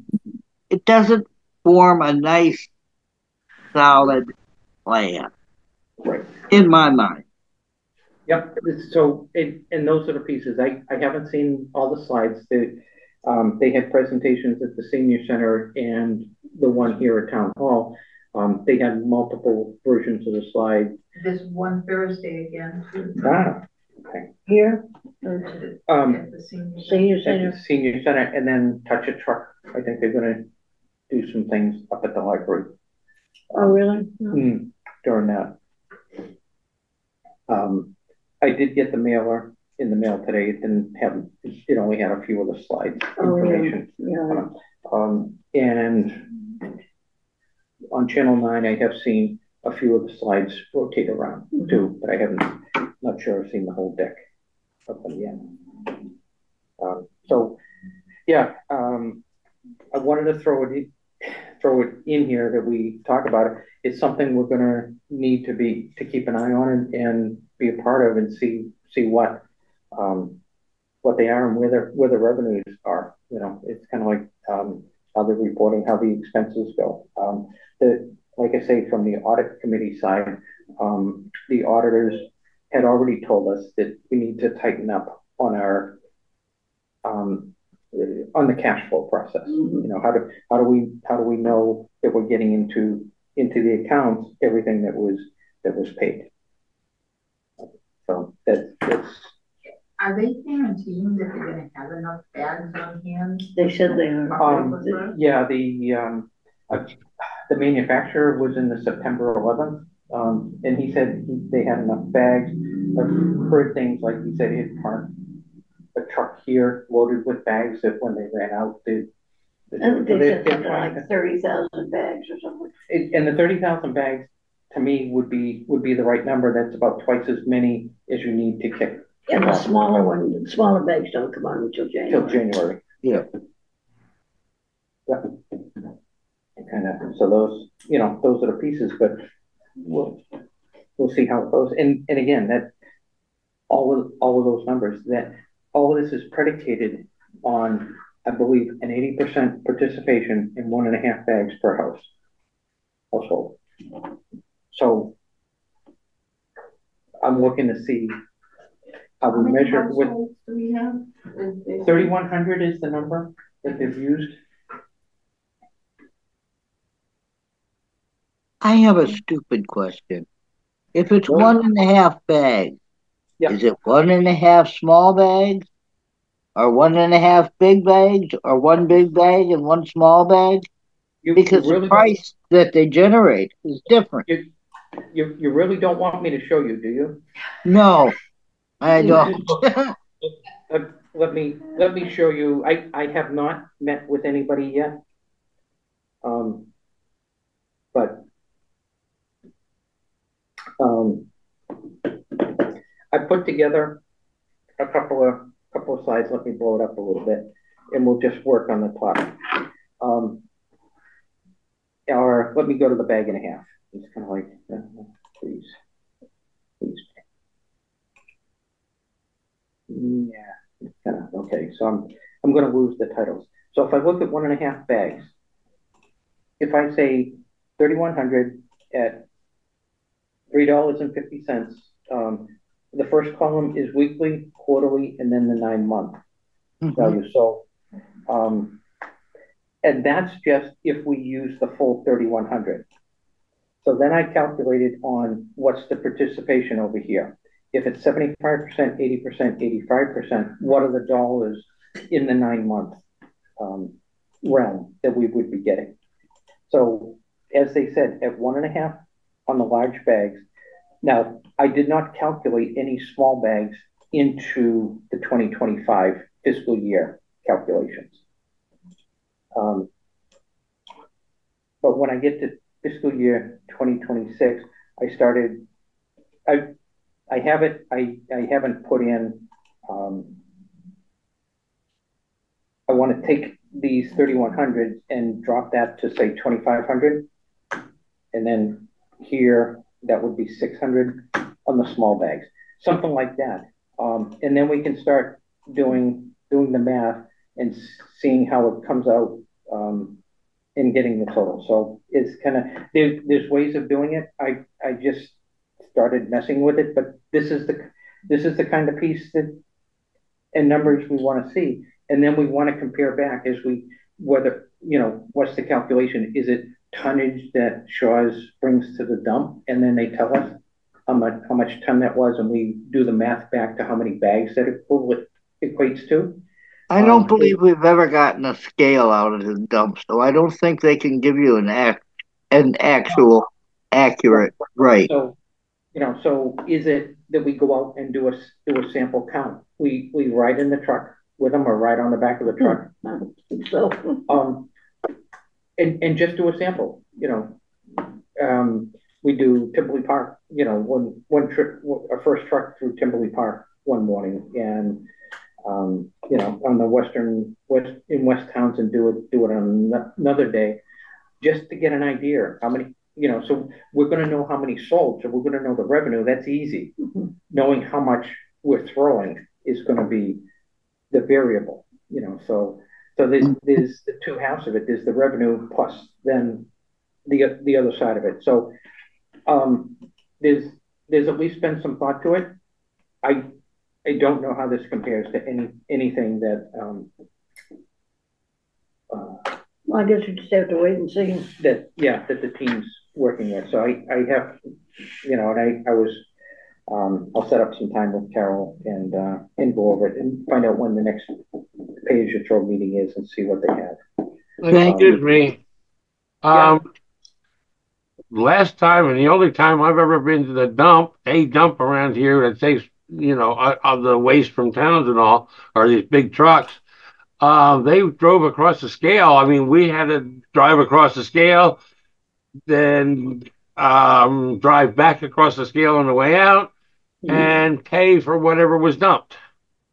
It doesn't form a nice, solid plan Right. in my mind. Yep, so, it, and those are the pieces, I, I haven't seen all the slides, they, um, they had presentations at the senior center and the one here at town hall. Um, they had multiple versions of the slide. This one Thursday again, too. Ah, Here, or um, at the senior senior at the center, senior center and then touch a truck, I think they're gonna do some things up at the library. Oh, really? No. mm, during that. Um, I did get the mailer in the mail today. It didn't have, it only had a few of the slides Oh, yeah, information. yeah. Um, and on channel nine, I have seen a few of the slides rotate around too, but I haven't, not sure I've seen the whole deck of them yet. Um, so, yeah, um, I wanted to throw it, in- throw it in here that we talk about it. It's something we're gonna need to be, to keep an eye on and, and be a part of and see, see what, um, what they are and where their, where the revenues are, you know, it's kind of like, um, how they're reporting, how the expenses go. Um, the, like I say, from the audit committee side, um, the auditors had already told us that we need to tighten up on our, um, on the cash flow process. Mhm. You know, how do, how do we, how do we know that we're getting into, into the accounts, everything that was, that was paid? So that, that's, Are they guaranteeing that they're gonna have enough bags on hand? They said they are. Um, yeah, the, um, uh, the manufacturer was in the September eleventh, um, and he said he- they had enough bags. I've heard things like he said he had parked a truck here loaded with bags that when they ran out, they. I think they they- said they're something trying to- like thirty thousand bags or something. it- And the thirty thousand bags, to me, would be, would be the right number. That's about twice as many as you need to kick And the smaller one, the smaller bags don't come on until till January. January. Yeah. Yeah. Kind of, uh, so those, you know, those are the pieces, but we'll, we'll see how it goes. And, and again, that, all of, all of those numbers, that, all of this is predicated on, I believe, an eighty percent participation in one and a half bags per house. Household. So I'm looking to see how How we many measure with do we have? Is- is- Thirty-one hundred is the number that they've used. I have a stupid question. If it's Go one and a half bags, Yeah. is it one and a half small bags? Or one and a half big bags, or one big bag and one small bag? You- you Because the really don't- price that they generate is different. You, you, you really don't want me to show you, do you? No, I don't. Uh, let me, let me show you, I, I have not met with anybody yet. Um, but, um, I put together a couple of, couple of slides, let me blow it up a little bit, and we'll just work on the top. Um, or, let me go to the bag and a half, it's kind of like, uh, please, please. Yeah, it's kind of, okay, so I'm, I'm gonna lose the titles. So if I look at one and a half bags, if I say thirty-one hundred at three dollars and fifty cents, um, the first column is weekly, quarterly, and then the nine-month Mhm. value, so, um, and that's just if we use the full thirty-one hundred. So then I calculated on what's the participation over here. If it's seventy-five percent, eighty percent, eighty-five percent, what are the dollars in the nine-month, um, realm that we would be getting? So, as they said, at one and a half on the large bags, now, I did not calculate any small bags into the twenty twenty-five fiscal year calculations. Um, but when I get to fiscal year twenty twenty-six, I started, I, I have it, I, I haven't put in, um, I want to take these thirty-one hundred and drop that to say twenty-five hundred. And then here, that would be six hundred on the small bags, something like that. Um, and then we can start doing, doing the math and seeing how it comes out, um, and getting the total. So it's kind of, there, there's ways of doing it. I, I just started messing with it, but this is the, this is the kind of piece that, and numbers we want to see. And then we want to compare back as we, whether, you know, what's the calculation? Is it tonnage that Shaw's brings to the dump? And then they tell us how much, how much ton that was, and we do the math back to how many bags that equivalent equates to. I don't Um, believe we've ever gotten a scale out of the dump, so I don't think they can give you an act, an actual accurate, right? So, you know, so is it that we go out and do a, do a sample count? We, we ride in the truck with them or ride on the back of the truck? So, Um, and, and just do a sample, you know. Um, we do Timberley Park, you know, one, one trip, our first truck through Timberley Park one morning and, um, you know, on the western, west, in West Townsend, do it, do it on another day. Just to get an idea, how many, you know, so we're gonna know how many sold, so we're gonna know the revenue, that's easy. Mhm. Knowing how much we're throwing is gonna be the variable, you know, so. So there's, there's the two halves of it, there's the revenue plus then the, the other side of it, so. Um, there's, there's at least been some thought to it. I, I don't know how this compares to any, anything that, um. Uh, I guess we just have to wait and see. that, yeah, that the team's working with, so I, I have, you know, and I, I was. Um, I'll set up some time with Carol and, uh, and go over it and find out when the next you throw meeting is and see what they have. Excuse me. Um, last time and the only time I've ever been to the dump, a dump around here that takes, you know, uh, of the waste from towns and all, are these big trucks. Uh, they drove across the scale. I mean, we had to drive across the scale, then um, drive back across the scale on the way out, and pay for whatever was dumped.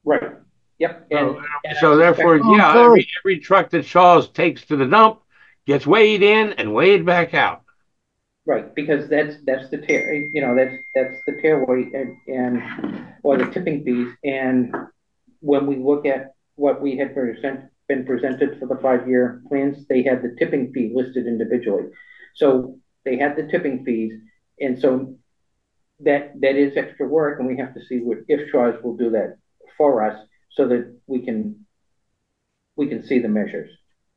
Right, yep. and- So, and I so therefore, suspect- yeah, Oh, every, every truck that Shaw's takes to the dump gets weighed in and weighed back out. Right, because that's, that's the tare, you know, that's, that's the tare weight and, and, or the tipping fees, and when we look at what we had present, been presented for the five-year plans, they had the tipping fee listed individually. So they had the tipping fees, and so that, that is extra work, and we have to see what, if Shaw's will do that for us, so that we can, we can see the measures.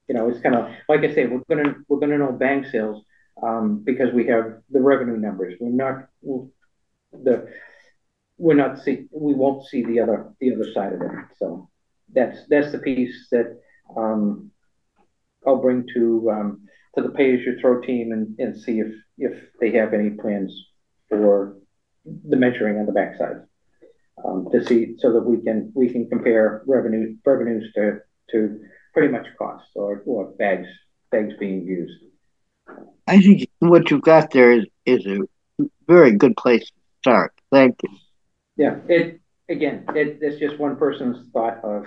You know, it's kind of, like I say, we're gonna, we're gonna know bank sales, um, because we have the revenue numbers. We're not, the, we're not see, we won't see the other, the other side of it. So that's, that's the piece that, um, I'll bring to, um, to the pay as you throw team and, and see if, if they have any plans for the measuring on the backside. Um, to see, so that we can, we can compare revenue, revenues to, to pretty much costs or, or bags, bags being used. I think what you've got there is, is a very good place to start. Thank you. Yeah, it, again, it, it's just one person's thought of,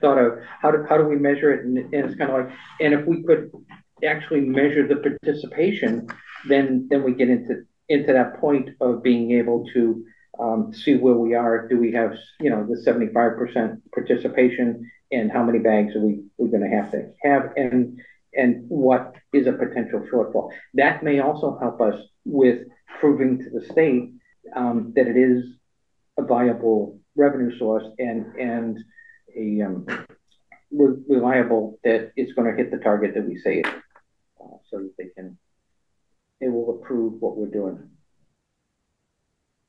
thought of, how do, how do we measure it? And, and it's kind of like, and if we could actually measure the participation, then, then we get into, into that point of being able to, um, see where we are. Do we have, you know, the seventy-five percent participation? And how many bags are we, we're gonna have to have? And, and what is a potential shortfall? That may also help us with proving to the state um, that it is a viable revenue source and, and a, um, reliable that it's gonna hit the target that we say it. uh, So that they can, they will approve what we're doing.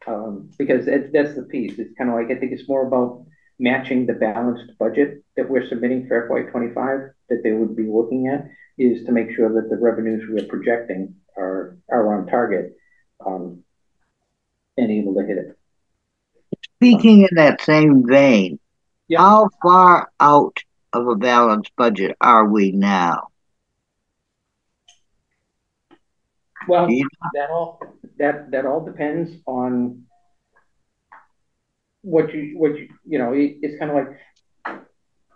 Um, because that, that's the piece, it's kind of like, I think it's more about matching the balanced budget that we're submitting for FY twenty-five, that they would be looking at, is to make sure that the revenues we're projecting are, are on target. Um, and able to hit it. Speaking in that same vein, Yeah. how far out of a balanced budget are we now? Well, that all, that, that all depends on what you, what you, you know, it, it's kind of like,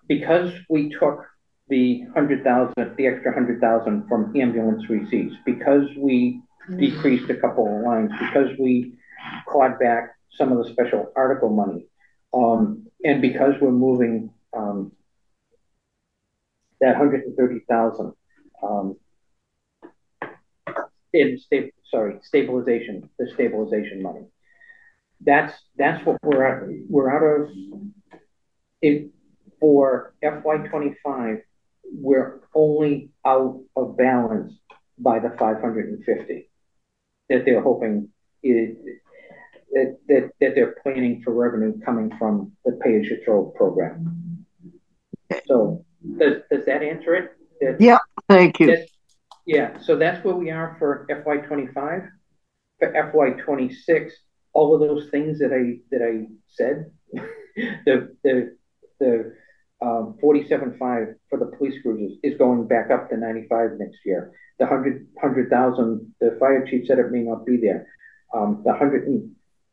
because we took the hundred thousand, the extra hundred thousand from ambulance receipts, because we mm-hmm. decreased a couple of lines, because we clawed back some of the special article money, um, and because we're moving, um, that hundred and thirty thousand, um, in sorry, stabilization, the stabilization money. That's, that's what we're at, we're out of, for FY twenty-five, we're only out of balance by the five hundred and fifty that they're hoping is, that, that, that they're planning for revenue coming from the pay-as-you-throw program. So, does, does that answer it? That- Yeah, Thank you. that- Yeah, so that's where we are for FY twenty-five. For FY twenty-six, all of those things that I, that I said, the, the, the, um, forty-seven five for the police cruisers is going back up to ninety-five next year. The hundred, hundred thousand, the fire chief said it may not be there. Um, the hundred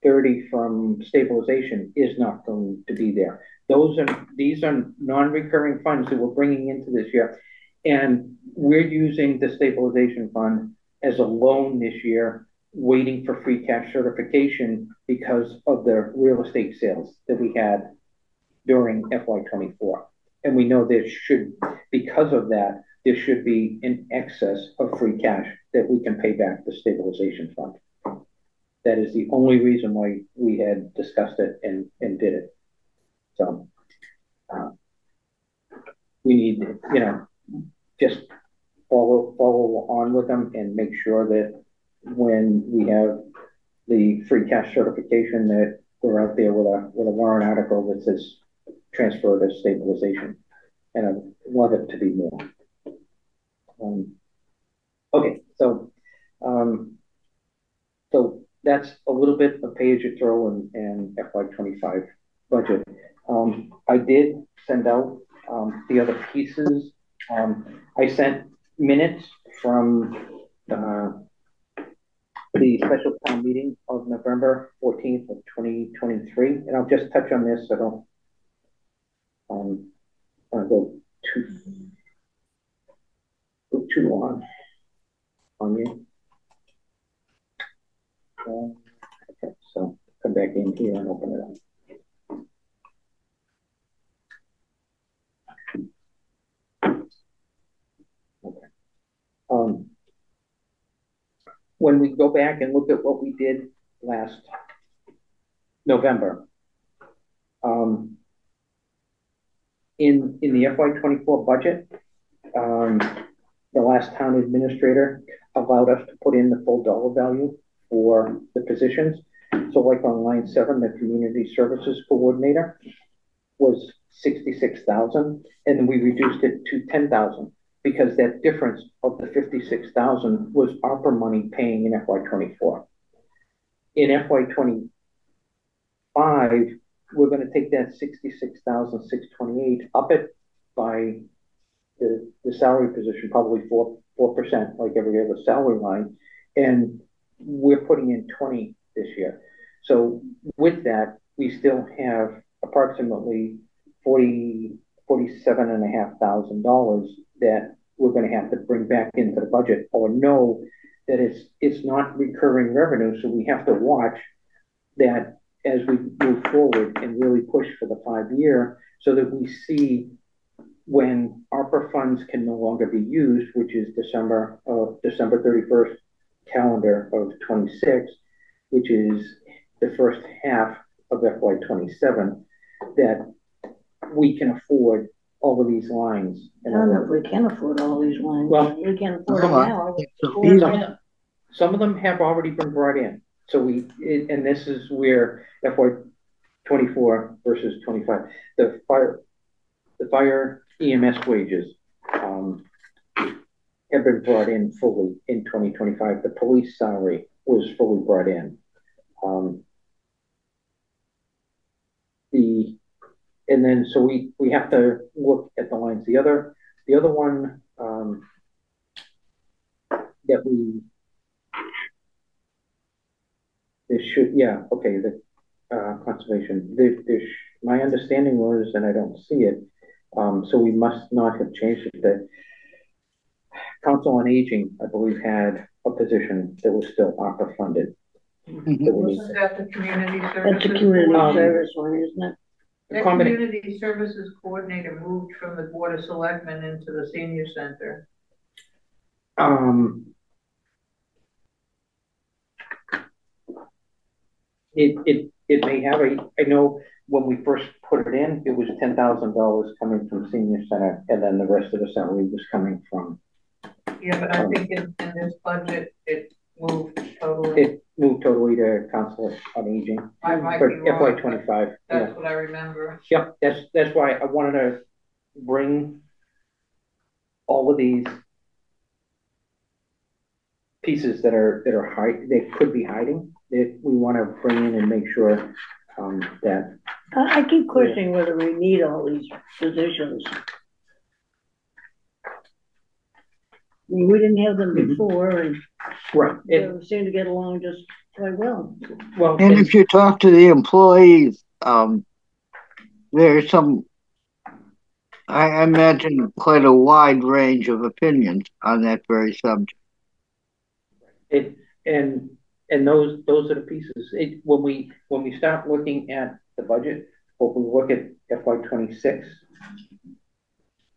and thirty from stabilization is not going to be there. Those are, these are non-recurring funds that we're bringing into this year. And we're using the stabilization fund as a loan this year, waiting for free cash certification because of the real estate sales that we had during FY twenty-four. And we know there should, because of that, there should be an excess of free cash that we can pay back the stabilization fund. That is the only reason why we had discussed it and, and did it. So, uh, we need, you know, just follow, follow on with them and make sure that when we have the free cash certification that we're out there with a, with a warrant article that says transfer to stabilization. And I'd love it to be more. Um, okay, so, um, so that's a little bit of pay as you throw and, and FY twenty-five budget. Um, I did send out, um, the other pieces. Um, I sent minutes from, uh, the special town meeting of November fourteenth of twenty twenty-three, and I'll just touch on this, I don't um, wanna go too, go too long on you. Okay, so come back in here and open it up. Okay. Um, when we go back and look at what we did last November, um, in, in the FY twenty-four budget, um, the last town administrator allowed us to put in the full dollar value for the positions. So like on line seven, the community services coordinator was sixty-six thousand, and we reduced it to ten thousand because that difference of the fifty-six thousand was ARPA money paying in FY twenty-four. In FY twenty-five, we're gonna take that sixty-six thousand six twenty-eight, up it by the, the salary position, probably four, four percent, like every other salary line, and we're putting in twenty this year. So with that, we still have approximately forty, forty-seven and a half thousand dollars that we're gonna have to bring back into the budget, or know that it's, it's not recurring revenue, so we have to watch that as we move forward and really push for the five-year, so that we see when ARPA funds can no longer be used, which is December, of December thirty-first calendar of twenty-six, which is the first half of FY twenty-seven, that we can afford all of these lines. I don't know if we can afford all these lines. Well, We can afford it come on. now. So Afford these it are- Some of them have already been brought in, so we, it- and this is where FY twenty-four versus twenty-five, the fire, the fire EMS wages, um, have been brought in fully in twenty twenty-five, the police salary was fully brought in. Um, the, and then, so we, we have to look at the lines, the other, the other one, um, that we this should, yeah, okay, the, uh, conservation, the, the, my understanding was, and I don't see it, um, so we must not have changed it, that Council on Aging, I believe, had a position that was still ARPA funded. that we need Wasn't to- that the community That's services? a community Um, service one, isn't it? The combina- community services coordinator moved from the board of selectmen into the senior center. Um. It, it, it may have a, I know when we first put it in, it was ten thousand dollars coming from senior center, and then the rest of the salary was coming from, Yeah, but I think in, in this budget, it moved totally. it moved totally to council on aging. I might For be FY wrong, but twenty-five, yeah. that's what I remember. Yep, that's, that's why I wanted to bring all of these pieces that are, that are hide, they could be hiding, that we want to bring in and make sure, um, that, I, I keep questioning whether we need all these positions. I mean, we didn't have them Mhm. before and right, it, they seemed to get along just quite well. well. And if you talk to the employees, um, there's some, I imagine quite a wide range of opinions on that very subject. It, and, and those, those are the pieces, it, when we, when we start looking at the budget, or we look at FY twenty-six,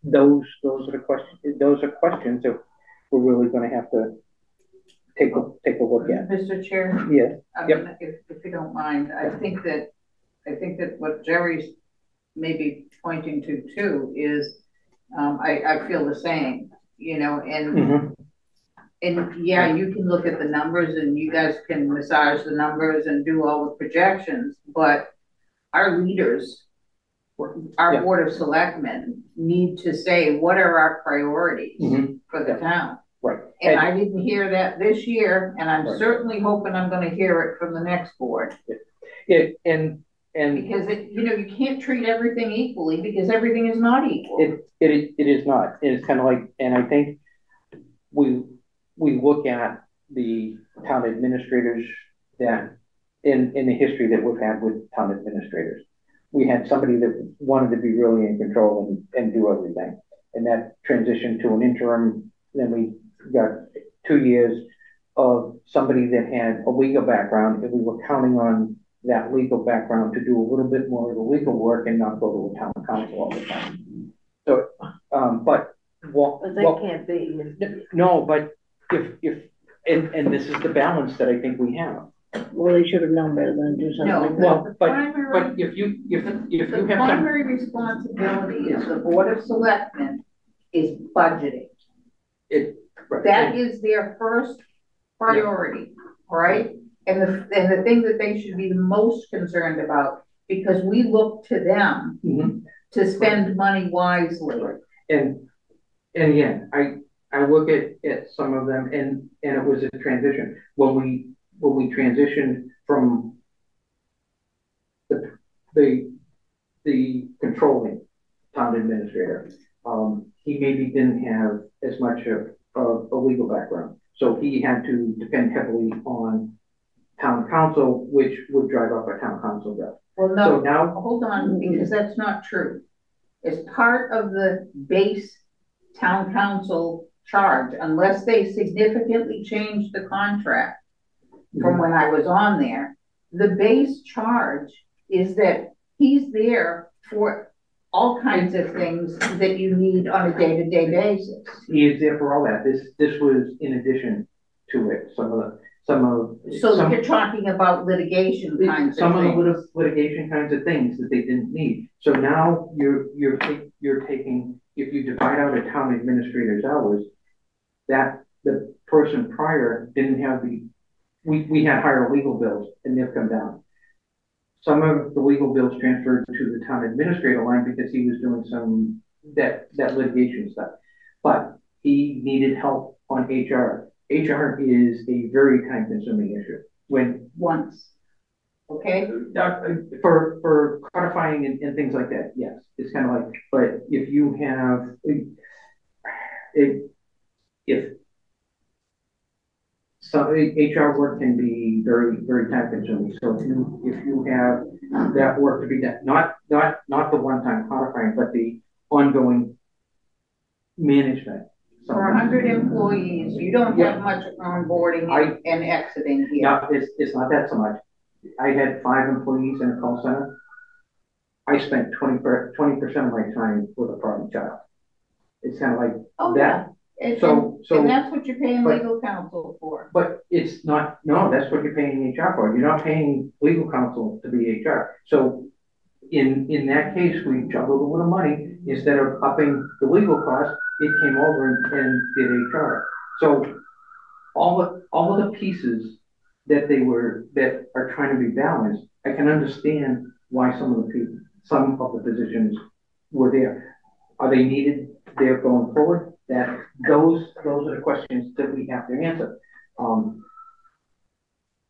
those, those are the questions, those are questions that we're really gonna have to take a, take a look at. Mr. Chair, Yeah, I Yep. if, if you don't mind, I think that, I think that what Jerry's maybe pointing to too is, um, I, I feel the same, you know, and mhm, And yeah, you can look at the numbers and you guys can massage the numbers and do all the projections, but our leaders, Yeah. our board of selectmen need to say, what are our priorities mhm, for the town? right. And I didn't hear that this year, and I'm Right. certainly hoping I'm gonna hear it from the next board. It, and, and Because it, you know, you can't treat everything equally because everything is not equal. It, it, it is not, it's kind of like, and I think we, we look at the town administrators that, in, in the history that we've had with town administrators. We had somebody that wanted to be really in control and, and do everything. And that transitioned to an interim, then we got two years of somebody that had a legal background, and we were counting on that legal background to do a little bit more of the legal work and not go to a town counsel all the time. So, um, but what, But that what, can't be. no, but if, if, and, and this is the balance that I think we have. Well, they should have known better than to do something No, like that. Well, the but, primary- but if you, if, if The you have some, primary responsibility is the board of selectmen is budgeting. it. That is their first priority, right? And the, and the thing that they should be the most concerned about, because we look to them Mhm. to spend money wisely. Right. And, and again, I, I look at, at some of them and, and it was a transition. When we, when we transitioned from the, the, the controlling town administrator, um, he maybe didn't have as much of, of a legal background. So he had to depend heavily on town counsel, which would drive up a town counsel bill. Well, So no, now, hold on, because that's not true. As part of the base town counsel charge, unless they significantly change the contract from mm-hmm. when I was on there, the base charge is that he's there for all kinds of things that you need on a day-to-day basis. he is there for all that. This, this was in addition to it, some of the, some of. So some- you're talking about litigation kinds of Some of the things. lit- litigation kinds of things that they didn't need. So now you're, you're, you're taking, if you divide out a town administrator's hours, that, the person prior didn't have the, we, we had higher legal bills and they've come down. Some of the legal bills transferred to the town administrator line because he was doing some, that, that litigation stuff. But he needed help on HR. HR is a very time consuming issue. When Once. Okay? uh, for, for codifying and, and things like that, yes, it's kind of like, but if you have, if, if so HR work can be very, very time consuming, so if you, if you have that work to be done, not, not, not the one-time codifying, but the ongoing management. For a hundred employees, you don't Yeah. have much onboarding I- and- and exiting here. Yeah, it's, it's not that so much. I had five employees in a call center. I spent twenty per, twenty percent of my time with a problem child. It's kind of like Oh, yeah. that, And, so, and, so, that's what you're paying but- legal counsel for. but it's not, no, that's what you're paying HR for. You're not paying legal counsel to be HR. So in, in that case, we juggled a little money. Instead of upping the legal cost, it came over and, and did HR. So all of, all of the pieces that they were, that are trying to be balanced, I can understand why some of the people, some of the positions were there. Are they needed there going forward? That, those, those are the questions that we have to answer. Um,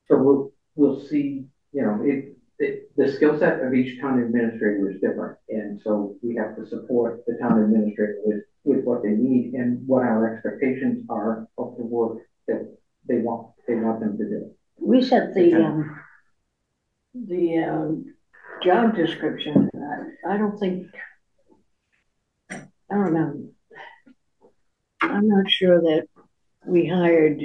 so we'll, we'll see, you know, it, it, the skill set of each town administrator is different. And so we have to support the town administrator with, with what they need and what our expectations are of the work that they want, they want them to do. We set the, Okay. um, the, um, job description, I, I don't think, I don't know. I'm not sure that we hired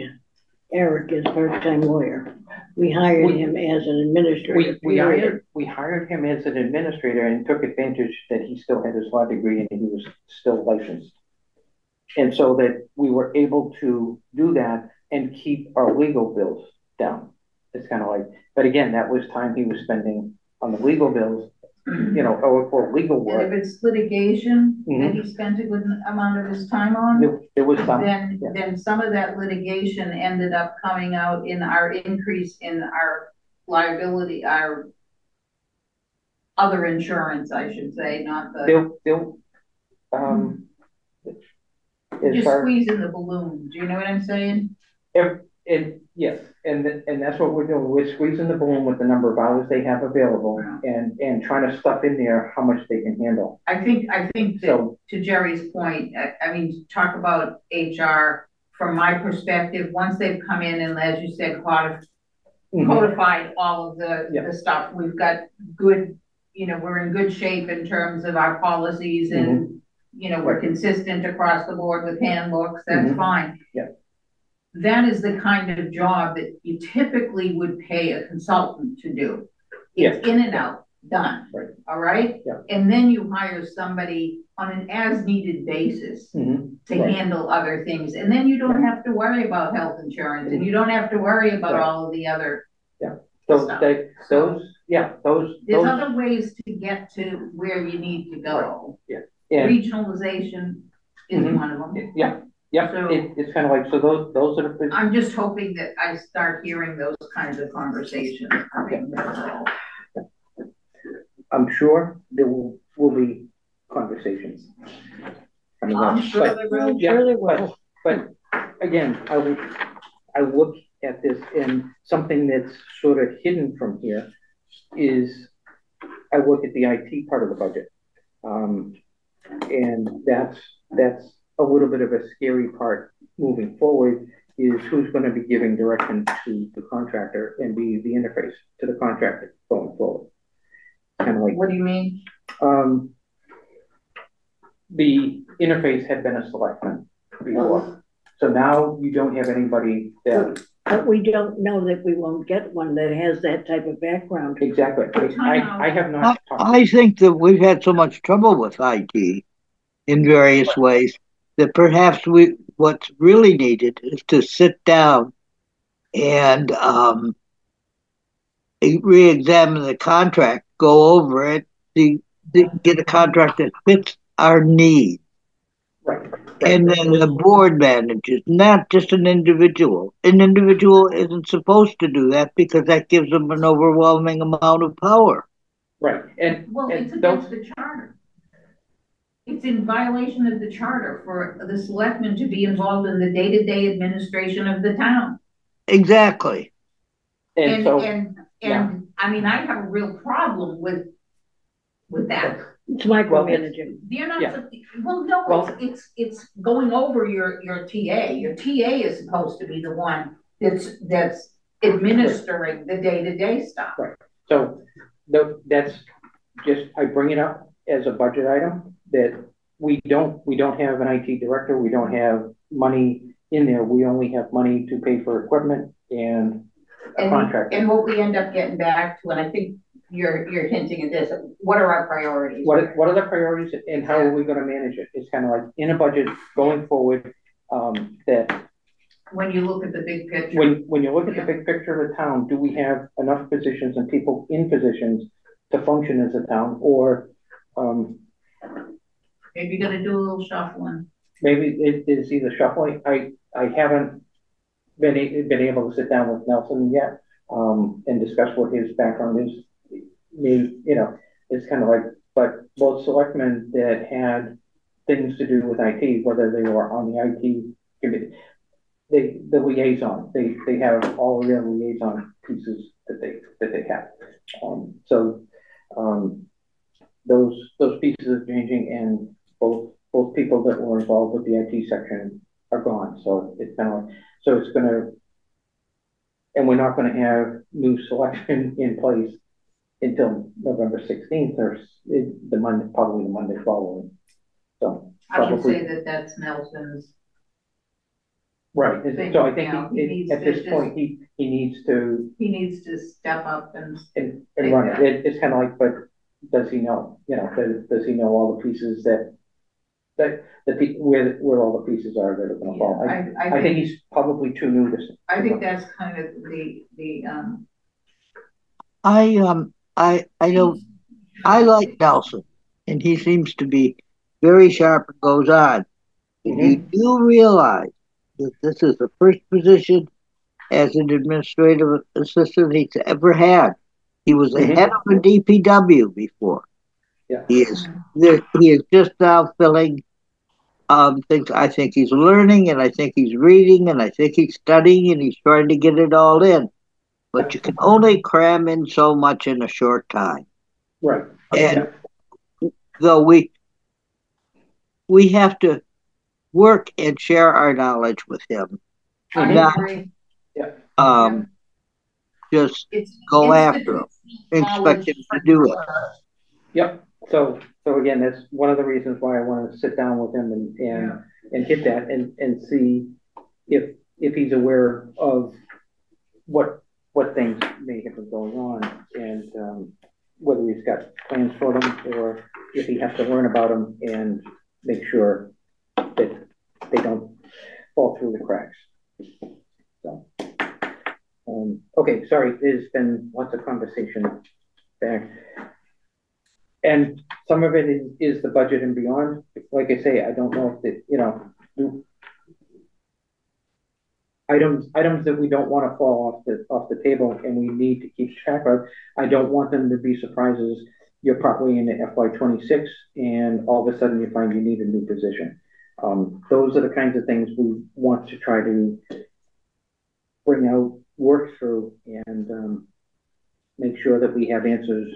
Eric as part-time lawyer. We hired We- him as an We, administrator. we period. hired, we hired him as an administrator and took advantage that he still had his law degree and he was still licensed. And so that we were able to do that and keep our legal bills down. It's kind of like, but again, that was time he was spending on the legal bills, you know, or, or legal And if it's litigation that he spent a good amount of his time on, There, there was some, then, yeah. then some of that litigation ended up coming out in our increase in our liability, our other insurance, I should say, not the, they'll, they'll, um. Just far, squeezing the balloon, do you know what I'm saying? If, and yes, and, th- and that's what we're doing, we're squeezing the balloon with the number of hours they have available and, and trying to stuff in there how much they can handle. I think, I think that, So, to Jerry's point, I, I mean, talk about HR, from my perspective, once they've come in and as you said, codif- mhm, codified all of the, Yeah. the stuff, we've got good, you know, we're in good shape in terms of our policies and, you know, we're consistent across the board with handbooks, that's Mhm. fine. Yeah. That is the kind of job that you typically would pay a consultant to do. It's in and out, done. Right. All right? Yeah. And then you hire somebody on an as-needed basis mhm, to Right. handle other things, and then you don't have to worry about health insurance, and you don't have to worry about Right. all of the other. Yeah. so stuff. they, those, yeah, those, There's those, other ways to get to where you need to go. and, Regionalization is Mhm. one of them. yeah, yeah, So- it, it's kind of like, so those, those are the, I'm just hoping that I start hearing those kinds of conversations. coming, that's all. I'm sure there will, will be conversations. coming up, I'm sure but- there will. Yeah, Sure they but, but again, I would, I look at this and something that's sort of hidden from here is I look at the IT part of the budget. Um, and that's, that's a little bit of a scary part moving forward is who's gonna be giving direction to the contractor and be the interface to the contractor going forward. Kind of like What do you mean? um, the interface had been a selectman before. So now you don't have anybody that, But we don't know that we won't get one that has that type of background. exactly, I, I have not talked. I think that we've had so much trouble with IT in various ways that perhaps we, what's really needed is to sit down and, um, re-examine the contract, go over it, see, get a contract that fits our needs. Right. And then the board manages, not just an individual. An individual isn't supposed to do that because that gives them an overwhelming amount of power. Right, and, Well, it's and those, against the charter. It's in violation of the charter for the selectmen to be involved in the day-to-day administration of the town. Exactly. and And, so, and, yeah. and, I mean, I have a real problem with, with that. It's micromanaging. They're not, Yeah. well, no, Well- it's, it's, it's going over your, your TA. Your TA is supposed to be the one that's, that's administering the day-to-day stuff. Right. so, tho- that's just, I bring it up as a budget item, that we don't, we don't have an IT director, we don't have money in there, we only have money to pay for equipment and a And, contractor. and what we end up getting back to, and I think you're, you're hinting at this, what are our priorities? What, what are the priorities and how are we gonna manage it? It's kind of like in a budget going forward, um, that When you look at the big picture. when, when you look at the big picture of the town, do we have enough positions and people in positions to function as a town or, um, Maybe you're gonna do a little shuffling. maybe it is either shuffling. I, I haven't been, a- been able to sit down with Nelson yet, um, and discuss what his background is. Me, you know, it's kind of like, but both selectmen that had things to do with IT, whether they were on the IT committee, they, the liaison, they, they have all of their liaison pieces that they, that they have. Um, so, um, those, those pieces are changing and both, both people that were involved with the IT section are gone, so it's kind of, so it's gonna, and we're not gonna have new selection in place until November sixteenth or the Monday, probably the Monday following. So, I would say that that's Nelson's, right, so I think he- he needs at this just- point, he, he needs to, he needs to step up and, and, and run. it, it, it's kind of like, but does he know, you know, does, does he know all the pieces that, that, the, pe- where, where all the pieces are that are gonna fall? I, I, I I think think, he's probably too new to. I think that's kind of the, the, um. I um I I don't I like Nelson, and he seems to be very sharp and goes on. But You do realize that this is the first position as an administrative assistant he's ever had. He was the Mhm. head of a DPW before. Yeah. He is there, he is just now filling um things I think he's learning and I think he's reading and I think he's studying and he's trying to get it all in. But you can only cram in so much in a short time Right. And- though we we have to work and share our knowledge with him I Not- agree. um just It's go after 'em. institutional expect him to do it Yep, so, so again, that's one of the reasons why I want to sit down with him and, and, Yeah. and hit that and, and see if, if he's aware of what, what things may have been going on and, um, whether he's got plans for them or if he has to learn about them and make sure that they don't fall through the cracks. So, um, okay, sorry, there's been lots of conversation back. And some of it is, is the budget and beyond. Like I say, I don't know if it, you know, items, items that we don't want to fall off the, off the table and we need to keep track of. I don't want them to be surprises. You're partway into FY twenty-six and all of a sudden you find you need a new position. Um, those are the kinds of things we want to try to bring out, work through and, um, make sure that we have answers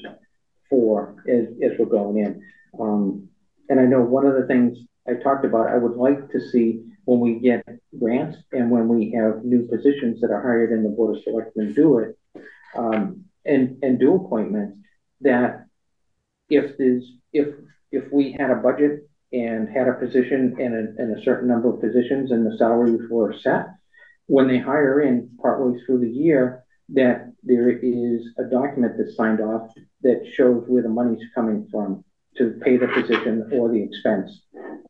for as, as we're going in. Um, and I know one of the things I talked about, I would like to see when we get grants and when we have new positions that are hired in the Board of Selectmen do it, um, and, and do appointments, that if there's, if, if we had a budget and had a position and a, and a certain number of positions and the salaries were set, when they hire in partway through the year, that there is a document that's signed off that shows where the money's coming from to pay the position or the expense.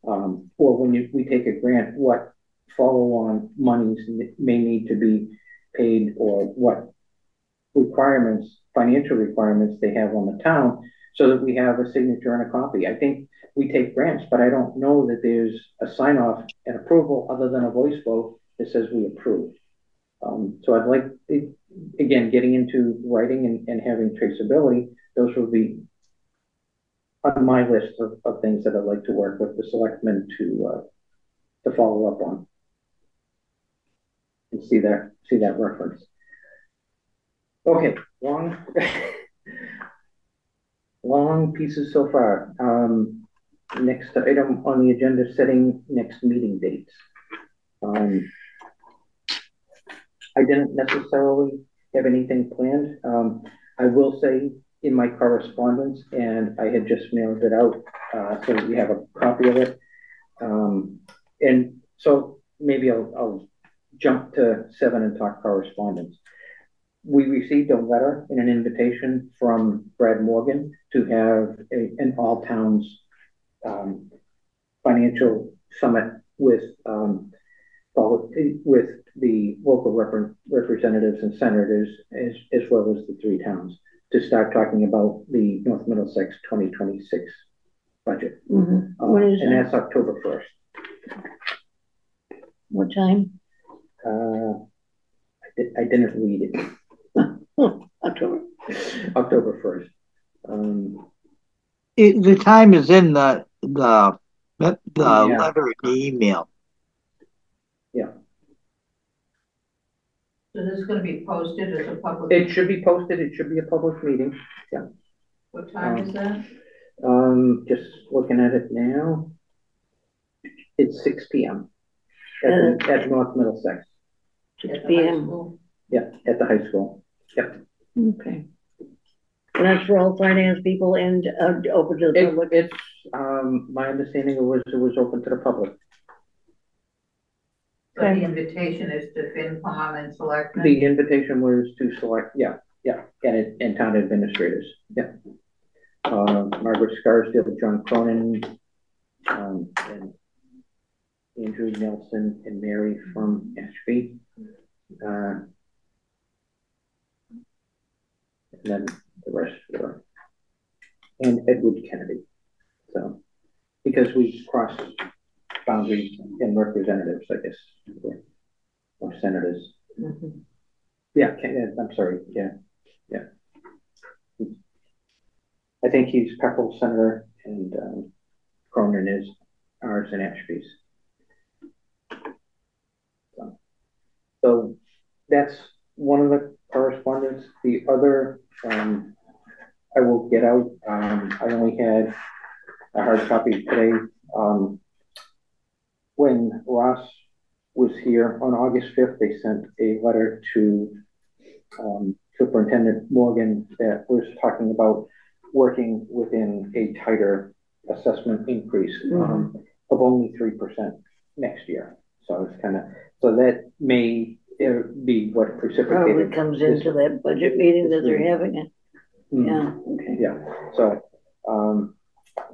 Um, or when you, we take a grant, what follow-on monies may need to be paid or what requirements, financial requirements they have on the town so that we have a signature and a copy. I think we take grants, but I don't know that there's a sign off and approval other than a voice vote that says we approve. Um, so I'd like, it, again, getting into writing and, and having traceability, those will be on my list of, of things that I'd like to work with the selectmen to, uh, to follow up on. And see that, see that reference. Okay, long, long pieces so far. Um, next item on the agenda, setting next meeting dates. Um, I didn't necessarily have anything planned. Um, I will say in my correspondence, and I had just mailed it out, uh, so we have a copy of it. Um, and so maybe I'll, I'll jump to seven and talk correspondence. We received a letter and an invitation from Brad Morgan to have a, an all towns, um, financial summit with, um, well, with the local rep- representatives and senators as, as well as the three towns to start talking about the North Middlesex twenty twenty-six budget. Mhm. Uh, When is And that? that's October first. What time? Uh, I did, I didn't read it. October. October first. Um, it, the time is in the the the Yeah. letter in the email So this is gonna be posted as a public, It should be posted, it should be a public meeting. what time is that? Um, just looking at it now. It's six P M. At, at North Middlesex, Six At the high M, school? yeah, at the high school. okay. And that's for all finance people and, uh, open to the It, public? it's, um, my understanding was it was open to the public. So the invitation is to FinCom and select. The invitation was to select, yeah, yeah, and, it- and town administrators, yeah. Uh, Margaret Scarsdale, John Cronin, um, and Andrew Nelson and Mary from Ashby. Uh, And then the rest were, and Edward Kennedy, so, because we crossed boundaries and representatives, I guess, or- or senators. Mhm. Yeah, Ken- uh, I'm sorry, yeah, yeah. I think he's Pepperell Senator and, um, Cronin is ours in Ashby's. So- So that's one of the correspondence. The other, um, I will get out, um, I only had a hard copy today. Um, when Ross was here on August fifth, they sent a letter to um, Superintendent Morgan that was talking about working within a tighter assessment increase um, of only three percent next year. So it's kind of, so that may uh, be what Probably precipitated. comes into that budget meeting that they're having it, Mm. yeah, okay. Yeah, so, um,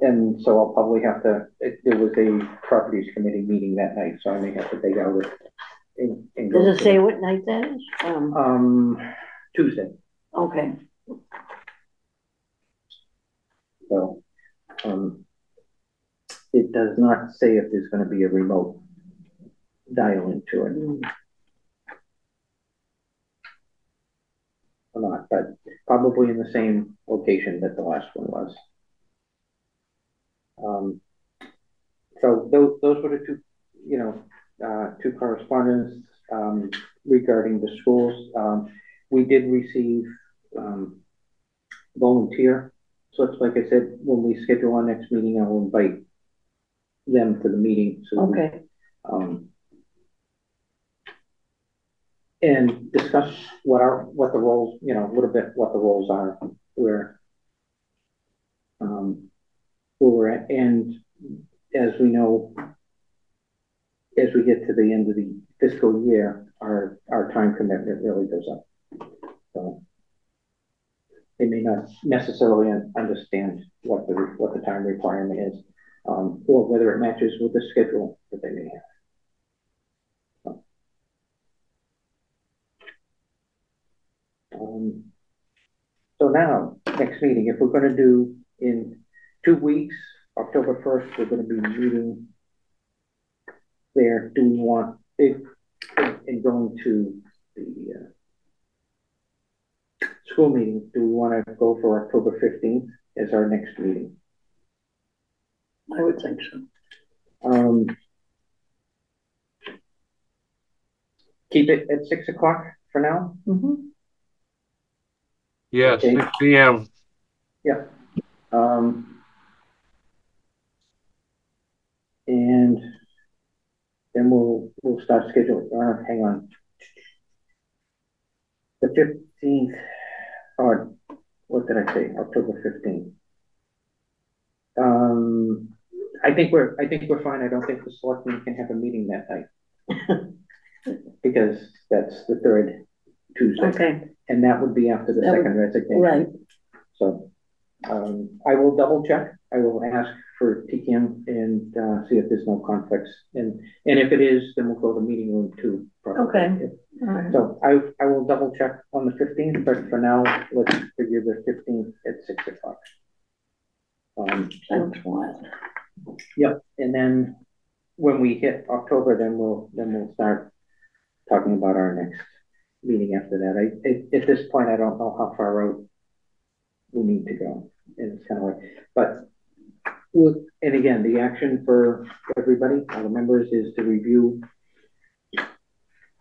and so I'll probably have to, it, there was a properties committee meeting that night, so I may have to dig out it. and- and go Does it through say what night that is? Um, Um, Tuesday, okay, so, um, it does not say if there's gonna be a remote dial into it Mm, or not, but probably in the same location that the last one was. Um, so those, those were the two, you know, uh, two correspondents, um, regarding the schools. Um, we did receive, um, volunteer it's like I said, when we schedule our next meeting, I will invite them to the meeting, so. we- okay, um, and discuss what our, what the roles, you know, a little bit what the roles are, where, um, where we're and as we know, as we get to the end of the fiscal year, our, our time commitment really goes up. So they may not necessarily understand what the, what the time requirement is, um, or whether it matches with the schedule that they may have. Um, so now, next meeting, if we're gonna do in two weeks, October first, we're gonna be meeting there, do we want, if, in going to the, uh, school meeting, do we wanna go for October fifteenth as our next meeting? I would think so. Um, keep it at six o'clock for now? Mhm. Yeah, Okay. six P M. Um, and then we'll, we'll start scheduling, uh, hang on. The fifteenth, or what did I say, October fifteenth? Um, I think we're, I think we're fine, I don't think the selectmen can have a meeting that night. Because that's the third Tuesday, Okay, and that would be after the That would- second resignation. right, So, um, I will double check, I will ask for TCAM and, uh, see if there's no conflicts. And, and if it is, then we'll go to meeting room two. probably. Okay. So I, I will double check on the fifteenth, but for now, let's figure the fifteenth at six o'clock. Um, Sounds wild. Yep, and then when we hit October, then we'll, then we'll start talking about our next meeting after that. I, at, at this point, I don't know how far out we need to go. And it's kind of like, but, we'll- and again, the action for everybody, all the members, is to review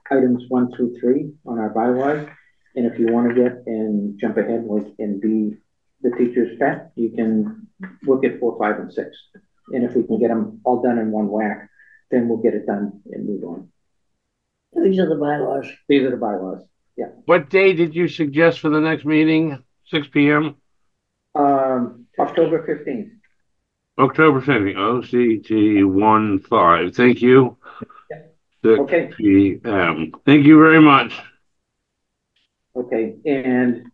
items one through three on our bylaws. And if you want to get and jump ahead like and be the teacher's pet, you can look at four, five, and six. And if we can get them all done in one whack, then we'll get it done and move on. These are the bylaws. These are the bylaws. Yeah. What day did you suggest for the next meeting? Six P M? Um, October fifteenth. October fifteenth, O C T one five. Thank you. Six Okay. P M. Thank you very much. Okay, and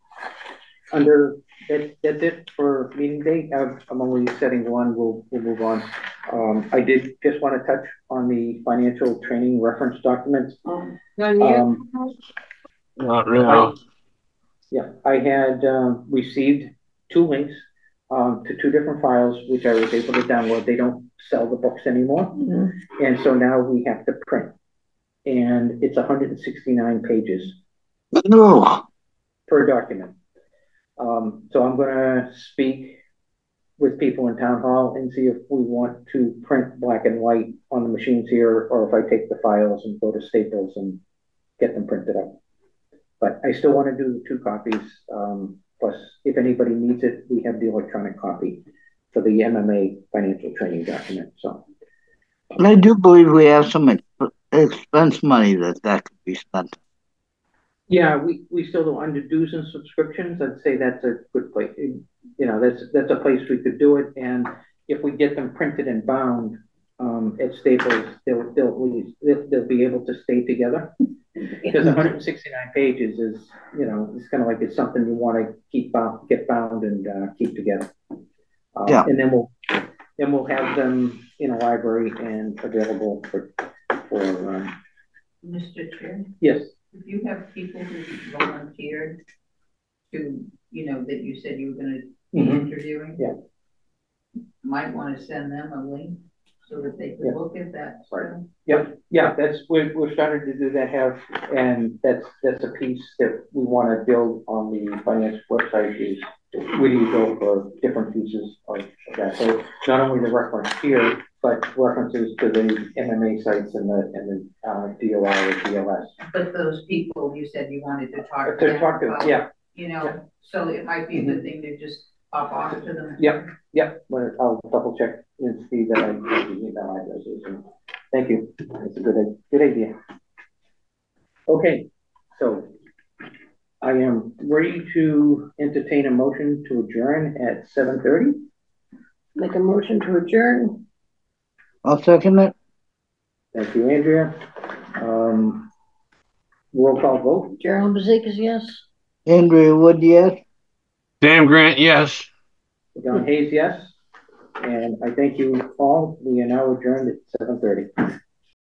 under, that, that's it for meeting date, I'm I'm only setting one, we'll, we'll move on. Um, I did just want to touch on the financial training reference documents. Um, Not now. yeah, I had, um, received two links, um, to two different files, which I was able to download, they don't sell the books anymore. mhm. And so now we have to print. And it's hundred and sixty-nine pages. No. per document. Um, so I'm gonna speak with people in town hall and see if we want to print black and white on the machines here, or if I take the files and go to Staples and get them printed up. But I still wanna do the two copies, um, plus if anybody needs it, we have the electronic copy for the MMA financial training document, so. I do believe we have some ex- expense money that that could be spent. Yeah, we, we still do under dues and subscriptions, I'd say that's a good place, you know, that's, that's a place we could do it, and if we get them printed and bound, um, at Staples, they'll, they'll, they'll, they'll be able to stay together. Because hundred and sixty-nine pages is, you know, it's kind of like it's something you wanna keep bound, get bound and, uh, keep together. Uh, Yeah. And then we'll, then we'll have them in a library and available for, for, um, Mr. Chair, yes, if you have people who volunteered to, you know, that you said you were gonna be Mhm. interviewing. Yeah. Might wanna send them a link so that they Yeah. can look at that. Right. Yep, yeah, that's, we're, we're starting to do that, have, and that's, that's a piece that we wanna build on the finance website is where do you go for different pieces of of that, so not only the reference here, but references to the MMA sites and the, and the, uh, DOI or DLS. But those people, you said you wanted to talk to To them talk to, about, yeah, You know, so it might be a good thing to just pop off to them. Yep. yeah, but I'll double check and see that I have the email addresses, thank you, That's a good, good idea. Okay, so I am ready to entertain a motion to adjourn at seven thirty. Make a motion to adjourn. I'll second it. Thank you, Andrea. Um, roll call vote, Gerald Bezikas, yes? Andrea Wood, yes? Sam Grant, yes. John Hayes, yes. And I thank you all. We are now adjourned at seven thirty.